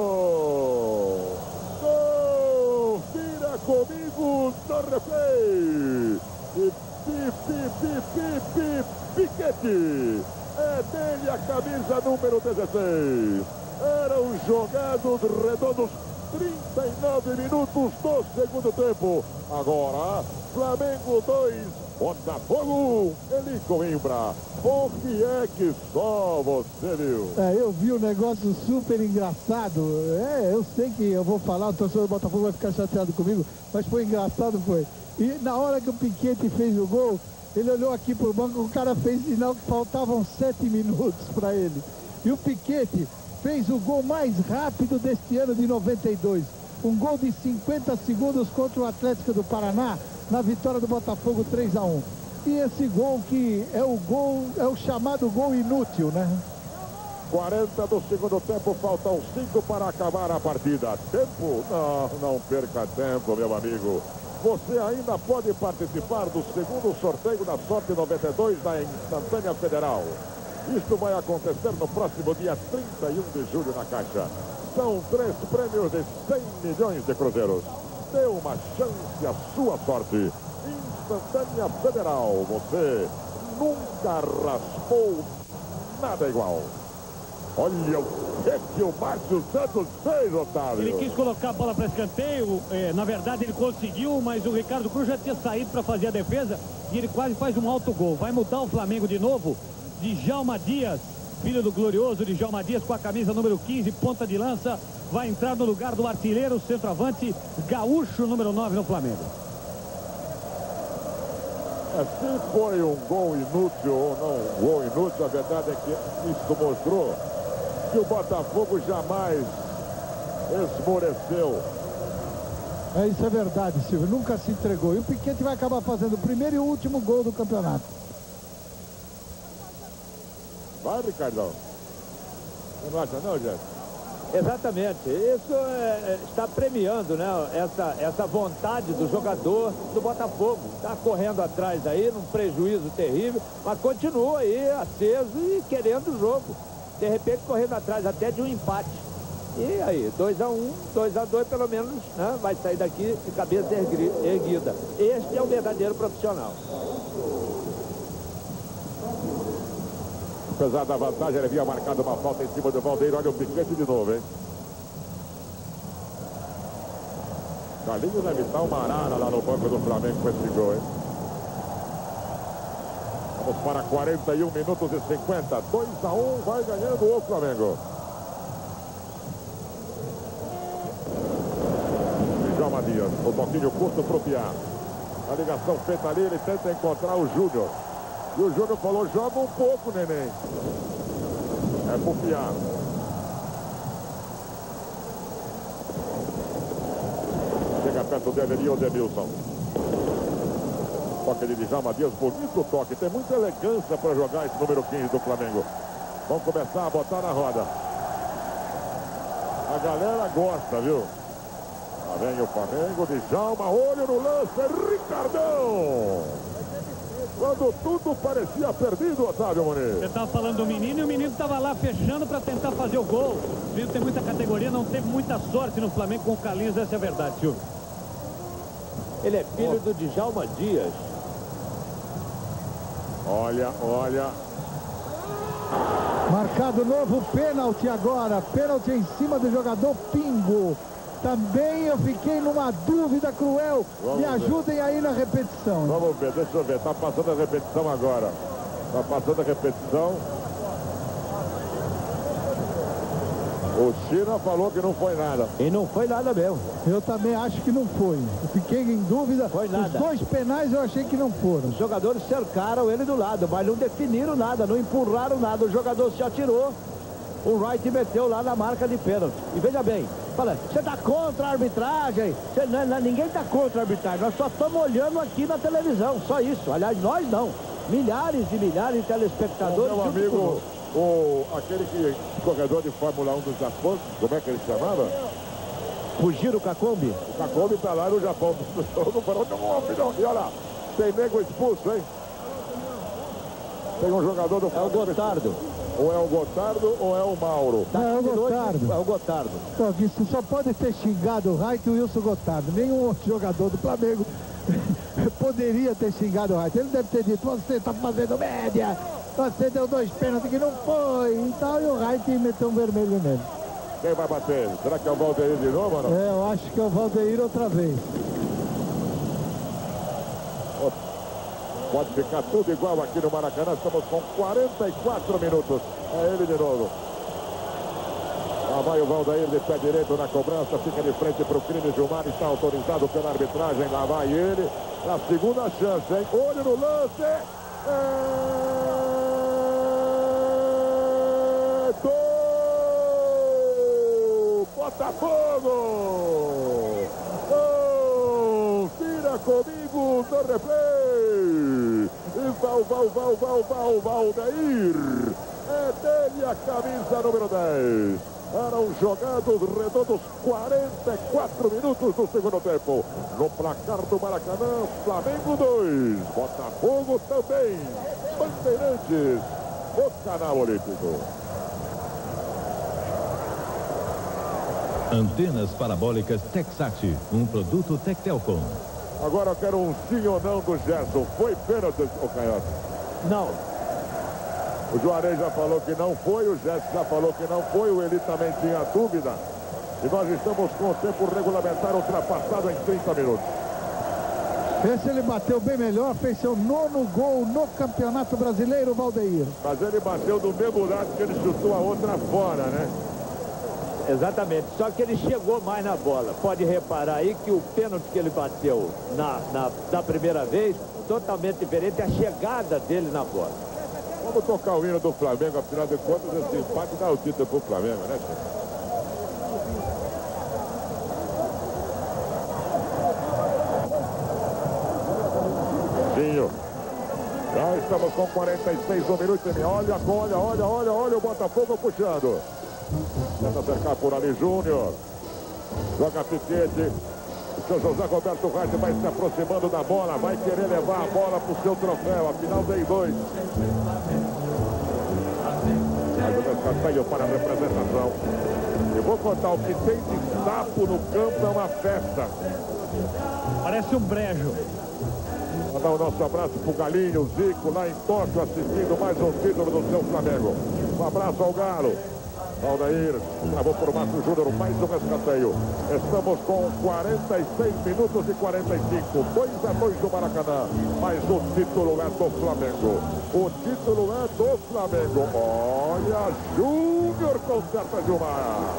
Comigo replay. E pi, pi, pi, pi, pi, piquete. É dele a camisa número 16. Eram jogados redondos 39 minutos do segundo tempo. Agora, Flamengo 2, Botafogo 1. Ele Coimbra. O que é que só você viu? É, eu vi um negócio super engraçado. É, eu sei que eu vou falar, o torcedor do Botafogo vai ficar chateado comigo, mas foi engraçado, foi. E na hora que o Piquete fez o gol, ele olhou aqui pro banco, o cara fez sinal que faltavam sete minutos para ele. E o Piquete fez o gol mais rápido deste ano de 92. Um gol de 50 segundos contra o Atlético do Paraná, na vitória do Botafogo 3 a 1. E esse gol que é o gol, é o chamado gol inútil, né? 40 do segundo tempo, faltam 5 para acabar a partida. Tempo? Não, não perca tempo, meu amigo. Você ainda pode participar do segundo sorteio da Sorte 92 da Instantânea Federal. Isto vai acontecer no próximo dia 31 de julho na Caixa. São três prêmios de 100 milhões de cruzeiros. Dê uma chance à sua sorte. Instantânea Federal. Você nunca raspou nada igual. Olha o que, que o Márcio Santos fez, Otávio. Ele quis colocar a bola para escanteio, é, na verdade ele conseguiu, mas o Ricardo Cruz já tinha saído para fazer a defesa e ele quase faz um alto gol. Vai mudar o Flamengo de novo. Djalma Dias, filho do glorioso Djalma Dias com a camisa número 15, ponta de lança, vai entrar no lugar do artilheiro centroavante Gaúcho, número 9 no Flamengo. Se foi um gol inútil ou não um gol inútil, a verdade é que isso mostrou que o Botafogo jamais esmoreceu. É, isso é verdade, Silvio. Nunca se entregou. E o Piquete vai acabar fazendo o primeiro e o último gol do campeonato. Vai, Ricardão. Você não acha não, Jéssica? Exatamente. Isso é, está premiando né, essa, essa vontade do jogador do Botafogo. Está correndo atrás aí, num prejuízo terrível, mas continua aí aceso e querendo o jogo. De repente correndo atrás até de um empate. E aí, 2 a 1 um, 2 a 2 pelo menos, né, vai sair daqui de cabeça erguida. Este é o verdadeiro profissional. Apesar da vantagem, ele havia marcado uma falta em cima do Valdeiro. Olha o piquete de novo, hein? Carlinhos deve estar uma arara lá no banco do Flamengo com esse gol, hein? Vamos para 41 minutos e 50. 2 a 1 vai ganhando o Flamengo. Djalma Dias, o toquinho curto para o Piá. A ligação feita ali, ele tenta encontrar o Júnior. E o Júnior falou, joga um pouco, neném. É Piá. Chega perto dele ali o Demilson. Toque de Djalma Dias, bonito toque. Tem muita elegância para jogar esse número 15 do Flamengo. Vamos começar a botar na roda. A galera gosta, viu? Lá vem o Flamengo, Djalma, olho no lance, Ricardão! Quando tudo parecia perdido, Otávio Muniz. Você estava falando do menino e o menino estava lá fechando para tentar fazer o gol. O menino tem muita categoria, não teve muita sorte no Flamengo com o Carlinhos, essa é a verdade, Silvio. Ele é filho do Djalma Dias. Olha, olha. Marcado novo pênalti agora. Pênalti em cima do jogador Pingo. Também eu fiquei numa dúvida cruel. Vamos Me ver. ajudem aí na repetição. Vamos ver, deixa eu ver. Tá passando a repetição agora. Tá passando a repetição. O China falou que não foi nada. E não foi nada mesmo. Eu também acho que não foi. Eu fiquei em dúvida. Foi nada. Os dois penais eu achei que não foram. Os jogadores cercaram ele do lado, mas não definiram nada, não empurraram nada. O jogador se atirou. O Wright meteu lá na marca de pênalti. E veja bem, fala, você tá contra a arbitragem? Você, não, não, ninguém tá contra a arbitragem. Nós só estamos olhando aqui na televisão, só isso. Aliás, nós não. Milhares e milhares de telespectadores. meu junto amigo, o, aquele que, corredor de Fórmula 1 do Japão, como é que ele se chamava? Fugiro Kakombi. O Kakobi tá lá no Japão. Não parou, não. E olha lá, tem nego expulso, hein? Tem um jogador do É o Gotardo. Ou é o Gotardo ou é o Mauro? Tá Não, é o Gotardo. É o Gotardo. Pô, isso só pode ter xingado o Wright e o Wilson Gotardo. Nenhum outro jogador do Flamengo poderia ter xingado o Wright. Ele deve ter dito, você está fazendo média, você deu dois pênaltis que não foi e tal. E o Wright meteu um vermelho nele. Quem vai bater? Será que é o Valdeir de novo ou não? É, eu acho que é o Valdeir outra vez. Pode ficar tudo igual aqui no Maracanã. Estamos com 44 minutos. É ele de novo. Lá vai o Valdair de pé direito na cobrança. Fica de frente para o crime. Gilmar está autorizado pela arbitragem. Lá vai ele. Na segunda chance, hein? Olho no lance. É... Botafogo! Gol! Tira comigo no replay! Val, Val, Val, Val, Val, Valdeir! É dele a camisa número 10. Eram jogados redondos 44 minutos do segundo tempo. No placar do Maracanã, Flamengo 2, Botafogo também. Bandeirantes, o canal olímpico. Antenas parabólicas Texat, um produto Tectelcom. Agora eu quero um sim ou não do Gerson. Foi pênalti, o Canhoto? Não. O Juarez já falou que não foi, o Gerson já falou que não foi, o Eli também tinha dúvida. E nós estamos com o tempo regulamentar ultrapassado em 30 minutos. Esse ele bateu bem melhor, fez seu nono gol no Campeonato Brasileiro, Valdeir. Mas ele bateu do mesmo lado que ele chutou a outra fora, né? Exatamente, só que ele chegou mais na bola. Pode reparar aí que o pênalti que ele bateu na, na, na primeira vez, totalmente diferente, a chegada dele na bola. Vamos tocar o hino do Flamengo, afinal de contas, esse empate dá o título pro Flamengo, né? Zinho. Já estamos com 46 um minuto. Olha, olha, olha, olha, olha o Botafogo puxando. Tenta cercar por ali Júnior. Joga Piquete. O seu José Roberto Reis vai se aproximando da bola. Vai querer levar a bola para o seu troféu. Afinal, tem dois. Mais um escanteio para a representação. Eu vou contar, o que tem de sapo no campo é uma festa. Parece um brejo. Mandar o nosso abraço pro Galinho, Zico, lá em Tóquio, assistindo mais um título do seu Flamengo. Um abraço ao Galo. Aldair, travou por Márcio Júnior, mais um escanteio. Estamos com 46 minutos e 45. 2 a 2 do Maracanã. Mas o título é do Flamengo. O título é do Flamengo. Olha, Júnior conserta Gilmar.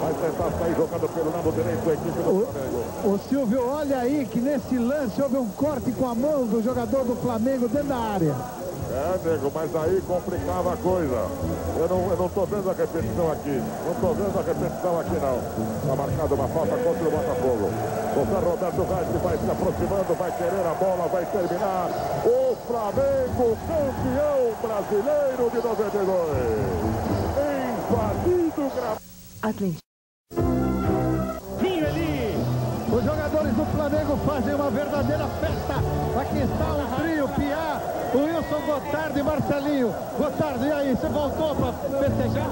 Vai tentar sair jogando pelo lado direito a equipe do Flamengo. Ô Silvio, olha aí que nesse lance houve um corte com a mão do jogador do Flamengo dentro da área. É, nego, mas aí complicava a coisa. Eu não, eu não tô vendo a repetição aqui. Não tô vendo a repetição aqui, não. Está marcada uma falta contra o Botafogo. O Zé Roberto Reis vai se aproximando, vai querer a bola, vai terminar. O Flamengo, campeão brasileiro de 92. Invadido o gramado. Atlântico. Os jogadores do Flamengo fazem uma verdadeira festa. Aqui está o trio, Piá, Wilson Gotardo e Marcelinho. Gotardo, e aí, você voltou para festejar?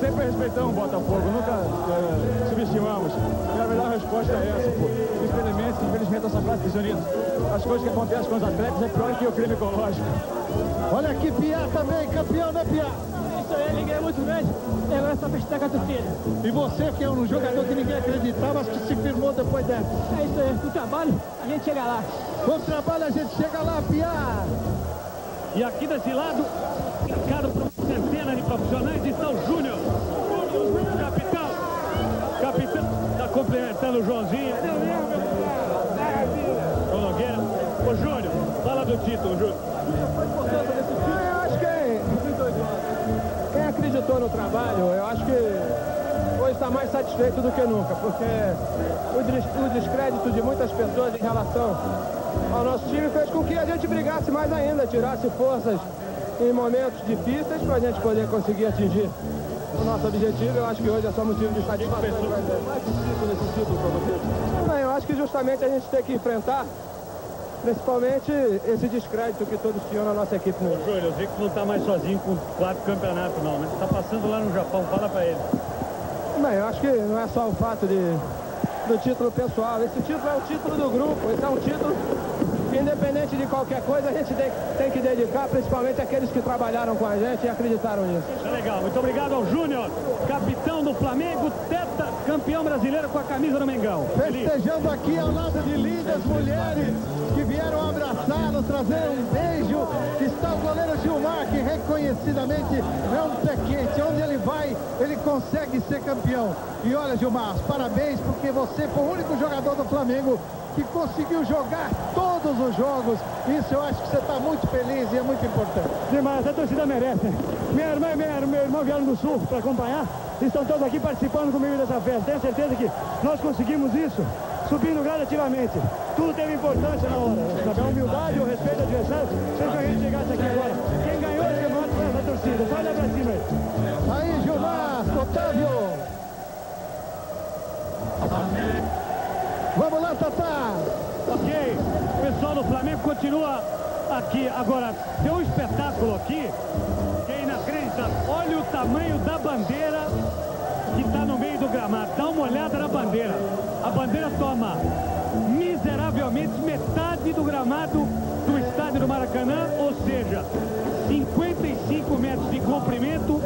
Sempre respeitamos o Botafogo, nunca é, subestimamos. Resposta é essa, pô. infelizmente, infelizmente essa frase diz As coisas que acontecem com os atletas é pior que o crime ecológico. Olha aqui, Piá também, campeão, né, Piá? Isso aí, ninguém é muito grande. E agora é só festejar com a torcida. E você, que é um jogador que ninguém acreditava, mas que se firmou depois dessa. É isso aí, com o trabalho, a gente chega lá. Com o trabalho, a gente chega lá, Piá. E aqui desse lado, marcado por uma centena de profissionais, está o Júnior. Cumprimentando o Joãozinho. O Nogueira. Ô, Júnior, fala do título, Júnior. Eu acho que quem acreditou no trabalho, eu acho que hoje está mais satisfeito do que nunca, porque o descrédito de muitas pessoas em relação ao nosso time fez com que a gente brigasse mais ainda, tirasse forças em momentos difíceis para a gente poder conseguir atingir o nosso objetivo. Eu acho que hoje é só motivo de satisfação. Mais difícil nesse título para vocês? eu acho que justamente a gente tem que enfrentar principalmente esse descrédito que todos tinham na nossa equipe. Né? Júlio, eu sei que não está mais sozinho com quatro campeonatos não, né? Está passando lá no Japão, fala para ele. Bem, eu acho que não é só o fato de, do título pessoal, esse título é o título do grupo, esse é um título independente de qualquer coisa, a gente tem, tem, que dedicar, principalmente aqueles que trabalharam com a gente e acreditaram nisso. Isso é legal. Muito obrigado ao Júnior, capitão do Flamengo, teta campeão brasileiro com a camisa do Mengão. Festejando aqui ao lado de lindas mulheres que vieram abraçá-lo, trazer um beijo. Gilmar, que reconhecidamente é um pé quente. Onde ele vai, ele consegue ser campeão. E olha, Gilmar, parabéns, porque você foi o único jogador do Flamengo que conseguiu jogar todos os jogos. Isso eu acho que você está muito feliz e é muito importante. Demais, a torcida merece. Minha irmã e meu, meu irmão vieram do Sul para acompanhar. Estão todos aqui participando comigo dessa festa. Tenho certeza que nós conseguimos isso subindo gradativamente. Tudo teve importância na hora. A humildade, o respeito ao adversário, fez que a gente chegasse aqui agora. Quem ganhou esse campeonato foi essa torcida. Só olhar pra cima aí. Aí, Gilmar, Otávio. Vamos lá, Tatá. Ok, o pessoal do Flamengo continua aqui. Agora, tem um espetáculo aqui que é inacreditável. Olha o tamanho da Dá uma olhada na bandeira. A bandeira toma miseravelmente metade do gramado do estádio do Maracanã, ou seja, 55 metros de comprimento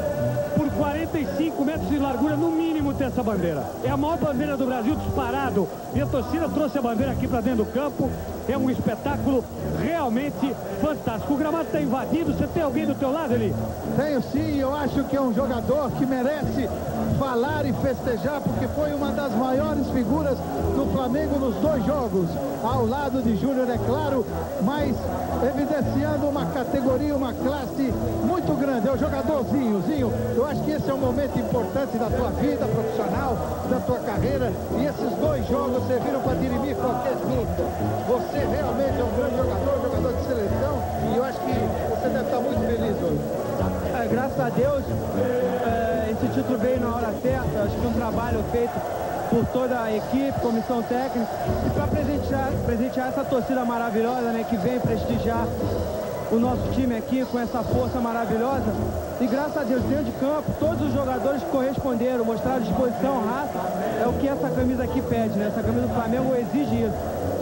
45 metros de largura, no mínimo, tem essa bandeira. É a maior bandeira do Brasil disparado. E a torcida trouxe a bandeira aqui para dentro do campo. É um espetáculo realmente fantástico. O gramado está invadido. Você tem alguém do teu lado ali? Tenho sim. Eu acho que é um jogador que merece falar e festejar, porque foi uma das maiores figuras do Flamengo nos dois jogos. Ao lado de Júnior, é claro, mas evidenciando uma categoria, uma classe muito grande. É o jogadorzinho, Zinho. Eu acho que esse é um momento importante da tua vida profissional, da tua carreira. E esses dois jogos serviram para dirimir qualquer dúvida. Você realmente é um grande jogador, jogador de seleção. E eu acho que você deve estar muito feliz hoje. É, graças a Deus, é, esse título veio na hora certa. Acho que um trabalho feito por toda a equipe, comissão técnica, e para presentear, presentear essa torcida maravilhosa, né, que vem prestigiar o nosso time aqui com essa força maravilhosa. E graças a Deus, dentro de campo, todos os jogadores corresponderam, mostraram disposição, raça. É o que essa camisa aqui pede, né? Essa camisa do Flamengo exige isso.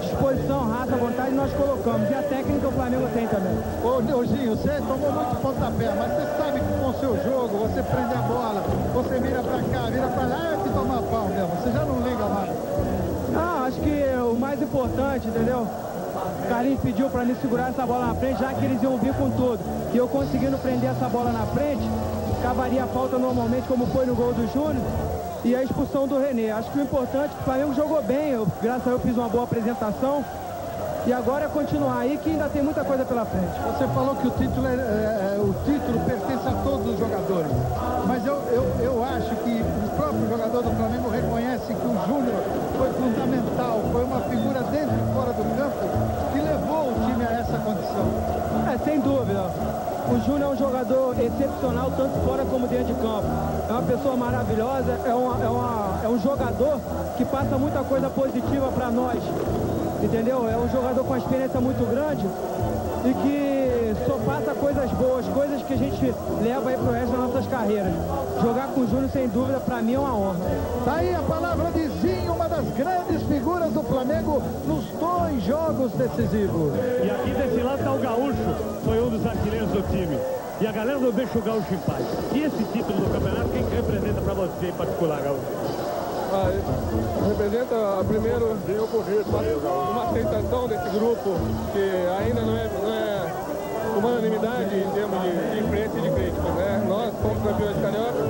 Disposição, raça, vontade, nós colocamos. E a técnica o Flamengo tem também. Ô, Neuzinho, você tomou muito pontapé, mas você sabe seu jogo, você prende a bola, você vira pra cá, vira pra lá, é que toma pau mesmo. Você já não liga mais. Ah, acho que o mais importante, entendeu? Carlinhos pediu para mim segurar essa bola na frente, já que eles iam vir com tudo. E eu conseguindo prender essa bola na frente, cavaria a falta normalmente, como foi no gol do Júnior, e a expulsão do René. Acho que o importante é que o Flamengo jogou bem, eu, graças a Deus fiz uma boa apresentação, e agora é continuar aí, que ainda tem muita coisa pela frente. Você falou que o título, é, é, é o título pertence a todos os jogadores. Mas eu, eu, eu acho que o próprio jogador do Flamengo reconhece que o Júnior foi fundamental, foi uma figura dentro e fora do campo que levou o time a essa condição. É, sem dúvida. O Júnior é um jogador excepcional, tanto fora como dentro de campo. É uma pessoa maravilhosa, é, uma, é, uma, é um jogador que passa muita coisa positiva para nós entendeu? É um jogador com uma experiência muito grande e que só passa coisa coisas boas, coisas que a gente leva aí pro resto das nossas carreiras. Jogar com o Júnior, sem dúvida, pra mim é uma honra. Tá aí a palavra de Zinho, uma das grandes figuras do Flamengo nos dois jogos decisivos. E aqui desse lado tá o Gaúcho, foi um dos artilheiros do time. E a galera não deixa o Gaúcho em paz. E esse título do campeonato, quem que representa pra você em particular, Gaúcho? Ah, representa primeiro uma, uma aceitação desse grupo que ainda não é, não é unanimidade em termos de, de imprensa e de críticos. Né? Nós somos campeões carioca,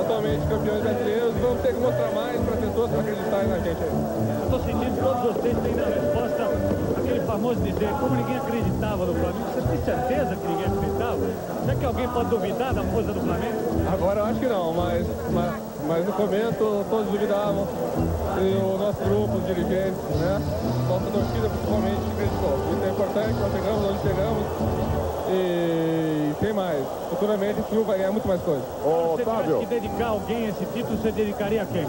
atualmente campeões brasileiros, vamos ter que mostrar mais para as pessoas para acreditarem na gente aí. Estou sentindo que todos vocês têm na resposta aquele famoso dizer, como ninguém acreditava no Flamengo. Você tem certeza que ninguém acreditava? Será que alguém pode duvidar da força do Flamengo? Agora eu acho que não, mas, mas, mas no começo todos duvidavam. E o nosso grupo, os dirigentes, né? Nossa torcida principalmente acreditou. Isso é importante, nós chegamos onde chegamos. E tem mais. Futuramente esse grupo vai ganhar muito mais coisas. Se você tivesse que dedicar alguém a esse título, você dedicaria a quem?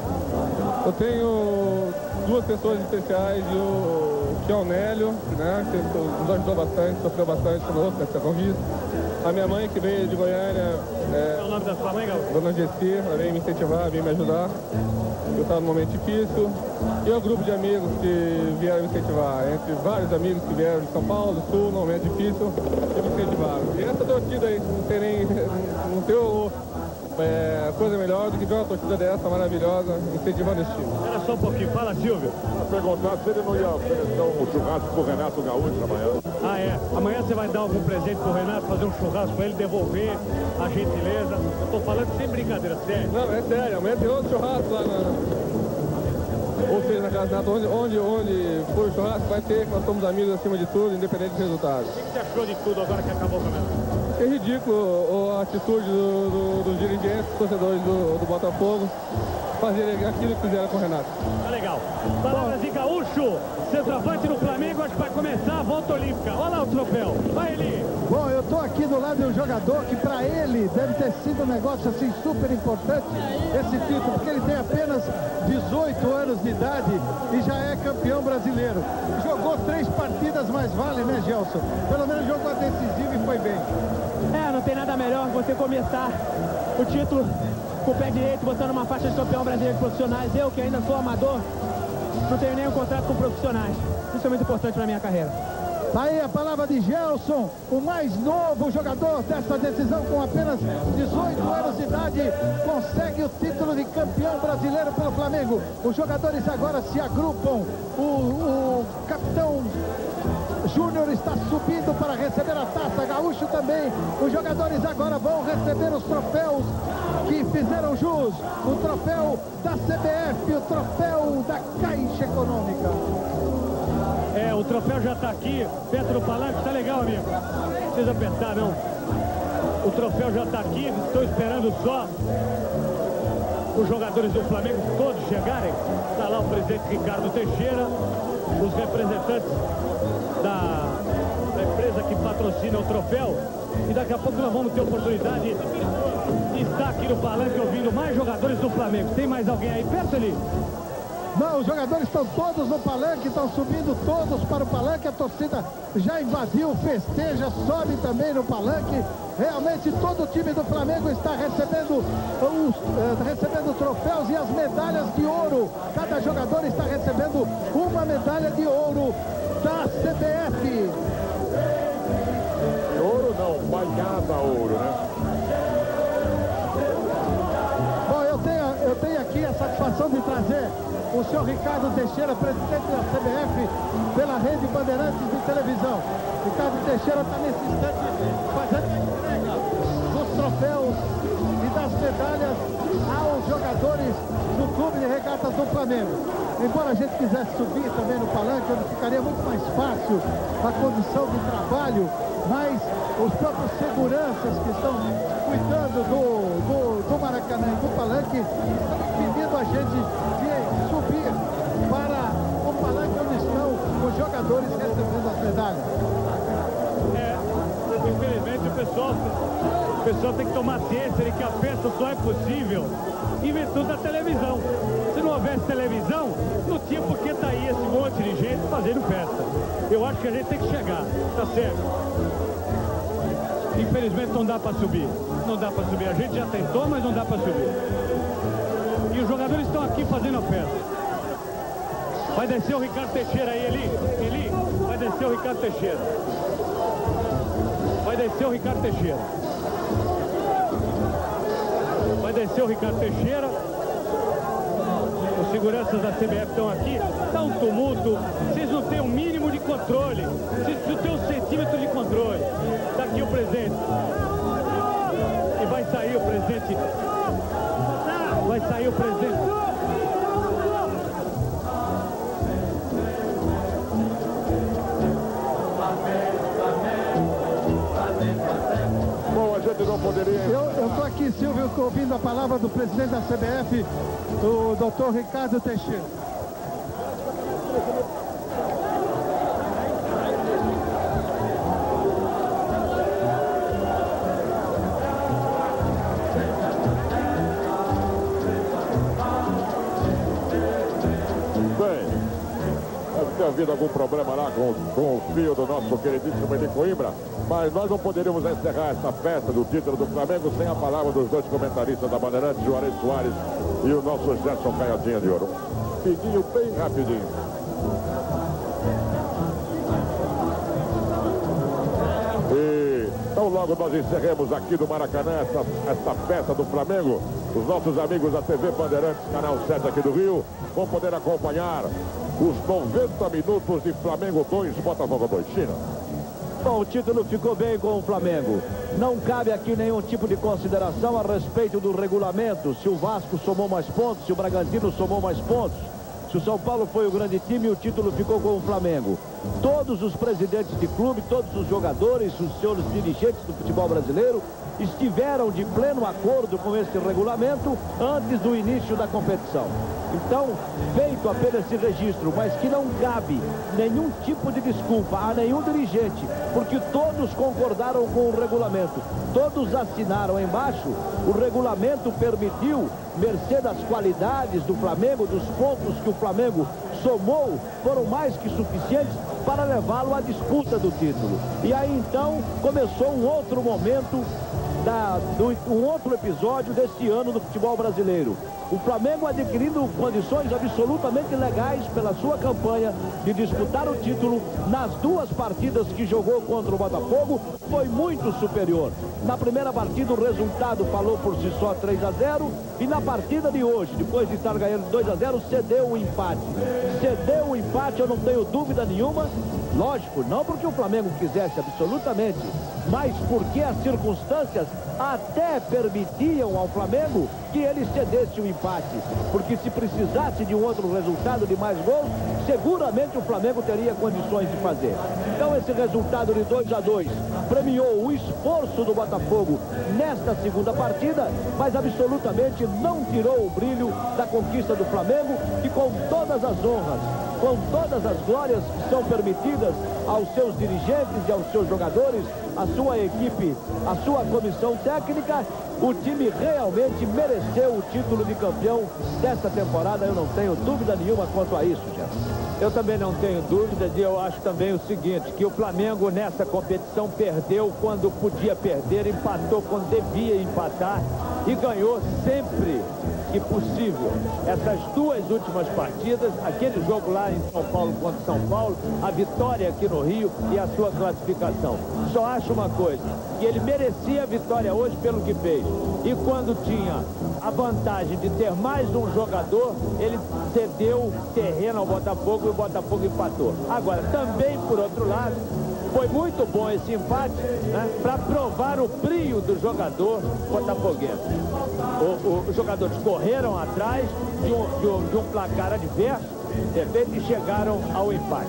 Eu tenho duas pessoas especiais, e o que é o Nélio, né, que nos ajudou bastante, sofreu bastante conosco nessa conquista. A minha mãe, que veio de Goiânia, É o nome da sua mãe? Dona Gessi, ela veio me incentivar, veio me ajudar. Eu estava num momento difícil. E o grupo de amigos que vieram me incentivar, entre vários amigos que vieram de São Paulo, do Sul, num momento difícil, e me incentivaram. E essa torcida aí, não tem nem, não tem o- é, coisa melhor do que ver uma torcida dessa maravilhosa, incentivando esse time. Espera só um pouquinho, fala Silvio. Perguntar se ele não ia oferecer um churrasco pro Renato Gaúcho amanhã. Ah, é. Amanhã você vai dar algum presente pro Renato, fazer um churrasco pra ele, devolver a gentileza. Eu tô falando sem brincadeira, sério. Não, é sério, amanhã tem outro churrasco lá na... Ou seja, na Casa Neto, onde, onde, onde for o churrasco vai ter, que nós somos amigos acima de tudo, independente do resultado. O que você achou de tudo agora que acabou o campeonato? É ridículo a atitude do- do- dos dirigentes, dos torcedores do, do Botafogo, fazerem aquilo que fizeram com o Renato. Tá legal. Palavras de Gaúcho, centroavante no Flamengo, acho que vai começar a volta olímpica. Olha lá o troféu. Vai, Eli. Bom, eu tô aqui do lado de um jogador que para ele deve ter sido um negócio assim super importante esse título, porque ele tem apenas 18 anos de idade e já é campeão brasileiro. Jogou três partidas, mas vale, né, Gelson? Pelo menos jogou decisivo e foi bem. É, não tem nada melhor você começar o título com o pé direito, botando uma faixa de campeão brasileiro de profissionais. Eu, que ainda sou amador, não tenho nenhum contrato com profissionais. Isso é muito importante para minha carreira. Tá aí a palavra de Gelson, o mais novo jogador dessa decisão com apenas 18 anos de idade, consegue o título de campeão brasileiro pelo Flamengo. Os jogadores agora se agrupam. O, o capitão Júnior está subindo para receber a taça, Gaúcho também. Os jogadores agora vão receber os troféus que fizeram jus. O troféu da CBF, o troféu da Caixa Econômica. É, o troféu já tá aqui, perto do palanque, tá legal, amigo. Não precisa apertar, não. O troféu já tá aqui, estou esperando só os jogadores do Flamengo todos chegarem. Tá lá o presidente Ricardo Teixeira, os representantes da, da empresa que patrocina o troféu. E daqui a pouco nós vamos ter oportunidade de estar aqui no palanque ouvindo mais jogadores do Flamengo. Tem mais alguém aí perto ali? Não, os jogadores estão todos no palanque, estão subindo todos para o palanque. A torcida já invadiu, festeja, sobe também no palanque. Realmente todo o time do Flamengo está recebendo os eh, recebendo troféus e as medalhas de ouro. Cada jogador está recebendo uma medalha de ouro da CBF. Ouro não, banhada ouro, né? Bom, eu tenho, eu tenho aqui a satisfação de trazer o senhor Ricardo Teixeira, presidente da CBF, pela Rede Bandeirantes de Televisão. Ricardo Teixeira está nesse instante fazendo a entrega dos troféus e das medalhas aos jogadores do Clube de Regatas do Flamengo. Embora a gente quisesse subir também no palanque, onde ficaria muito mais fácil a condição de trabalho, mas os próprios seguranças que estão cuidando do, do, do Maracanã e do palanque estão impedindo a gente de subir para o palanque onde estão os jogadores recebendo as medalhas. É, infelizmente pessoal, o pessoal tem que tomar ciência de que a festa só é possível em virtude da televisão. Se não houvesse televisão, não tinha por que tá aí esse monte de gente fazendo festa. Eu acho que a gente tem que chegar, tá certo? Infelizmente não dá para subir. Não dá para subir. A gente já tentou, mas não dá para subir. E os jogadores estão aqui fazendo a festa. Vai descer o Ricardo Teixeira aí, Eli. Eli, vai descer o Ricardo Teixeira. Vai descer o Ricardo Teixeira. Vai descer o Ricardo Teixeira. Os seguranças da CBF estão aqui. Está um tumulto. Vocês não têm o um mínimo de controle. Vocês não têm um centímetro de controle. Está aqui o presidente. E vai sair o presidente. Vai sair o presidente. Poderia... Eu estou aqui, Silvio, ouvindo a palavra do presidente da CBF, o doutor Ricardo Teixeira. Havido algum problema lá com, com o fio do nosso queridíssimo Eli Coimbra, mas nós não poderíamos encerrar essa festa do título do Flamengo sem a palavra dos dois comentaristas da Bandeirantes, Juarez Soares e o nosso Gerson Canhotinha de Ouro. Pedinho bem rapidinho. E então logo nós encerremos aqui do Maracanã essa, essa festa do Flamengo. Os nossos amigos da TV Bandeirantes, canal 7 aqui do Rio, vão poder acompanhar os 90 minutos de Flamengo 2, Botafogo 2, China. Bom, o título ficou bem com o Flamengo. Não cabe aqui nenhum tipo de consideração a respeito do regulamento. Se o Vasco somou mais pontos, se o Bragantino somou mais pontos. Se o São Paulo foi o grande time, o título ficou com o Flamengo. Todos os presidentes de clube, todos os jogadores, os senhores dirigentes do futebol brasileiro estiveram de pleno acordo com esse regulamento antes do início da competição. Então, feito apenas esse registro, mas que não cabe nenhum tipo de desculpa a nenhum dirigente, porque todos concordaram com o regulamento, todos assinaram embaixo, o regulamento permitiu, mercê das qualidades do Flamengo, dos pontos que o Flamengo somou, foram mais que suficientes para levá-lo à disputa do título. E aí então começou um outro momento da, do, um outro episódio deste ano do futebol brasileiro. O Flamengo adquirindo condições absolutamente legais pela sua campanha de disputar o título nas duas partidas que jogou contra o Botafogo, foi muito superior. Na primeira partida o resultado falou por si só 3 a 0 e na partida de hoje, depois de estar ganhando 2 a 0, cedeu o empate. Cedeu o empate, eu não tenho dúvida nenhuma. Lógico, não porque o Flamengo quisesse absolutamente, mas porque as circunstâncias até permitiam ao Flamengo que ele cedesse o empate. Porque se precisasse de um outro resultado de mais gols, seguramente o Flamengo teria condições de fazer. Então esse resultado de 2 a 2 premiou o esforço do Botafogo nesta segunda partida, mas absolutamente não tirou o brilho da conquista do Flamengo e com todas as honras, com todas as glórias que são permitidas aos seus dirigentes e aos seus jogadores, a sua equipe, a sua comissão técnica, o time realmente mereceu o título de campeão dessa temporada, eu não tenho dúvida nenhuma quanto a isso, Gerson. Eu também não tenho dúvidas e eu acho também o seguinte, que o Flamengo nessa competição perdeu quando podia perder, empatou quando devia empatar e ganhou sempre que possível. Essas duas últimas partidas, aquele jogo lá em São Paulo contra São Paulo, a vitória aqui no Rio e a sua classificação. Só acho uma coisa, que ele merecia a vitória hoje pelo que fez. E quando tinha a vantagem de ter mais um jogador, ele cedeu terreno ao Botafogo e o Botafogo empatou. Agora, também por outro lado, foi muito bom esse empate né, para provar o brilho do jogador botafoguense. Os jogadores correram atrás de um, de um, de um placar adverso de repente chegaram ao empate.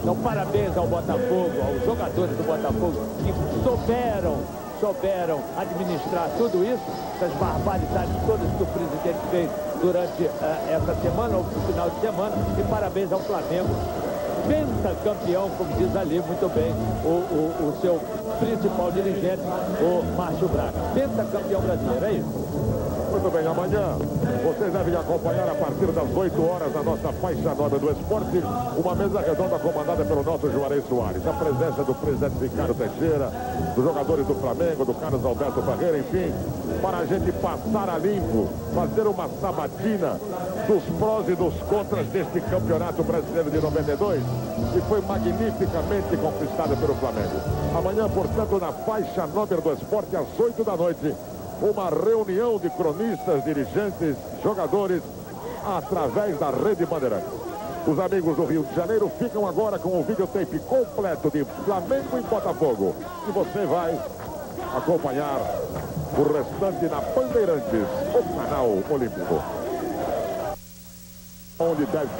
Então, parabéns ao Botafogo, aos jogadores do Botafogo que souberam, souberam administrar tudo isso, essas barbaridades todas que o presidente fez durante uh, essa semana, ou no final de semana, e parabéns ao Flamengo pentacampeão, como diz ali muito bem o, o, o seu principal dirigente, o Márcio Braga. Pentacampeão brasileiro, é isso. Muito bem, amanhã vocês devem acompanhar a partir das 8 horas na nossa faixa nobre do esporte, uma mesa redonda comandada pelo nosso Juarez Soares. A presença do presidente Ricardo Teixeira, dos jogadores do Flamengo, do Carlos Alberto Ferreira, enfim, para a gente passar a limpo, fazer uma sabatina dos prós e dos contras deste campeonato brasileiro de 92, que foi magnificamente conquistado pelo Flamengo. Amanhã, portanto, na faixa nobre do esporte, às 8 da noite, uma reunião de cronistas, dirigentes, jogadores, através da Rede Bandeirantes. Os amigos do Rio de Janeiro ficam agora com o videotape completo de Flamengo e Botafogo. E você vai acompanhar o restante na Bandeirantes, o canal Olímpico. Onde deve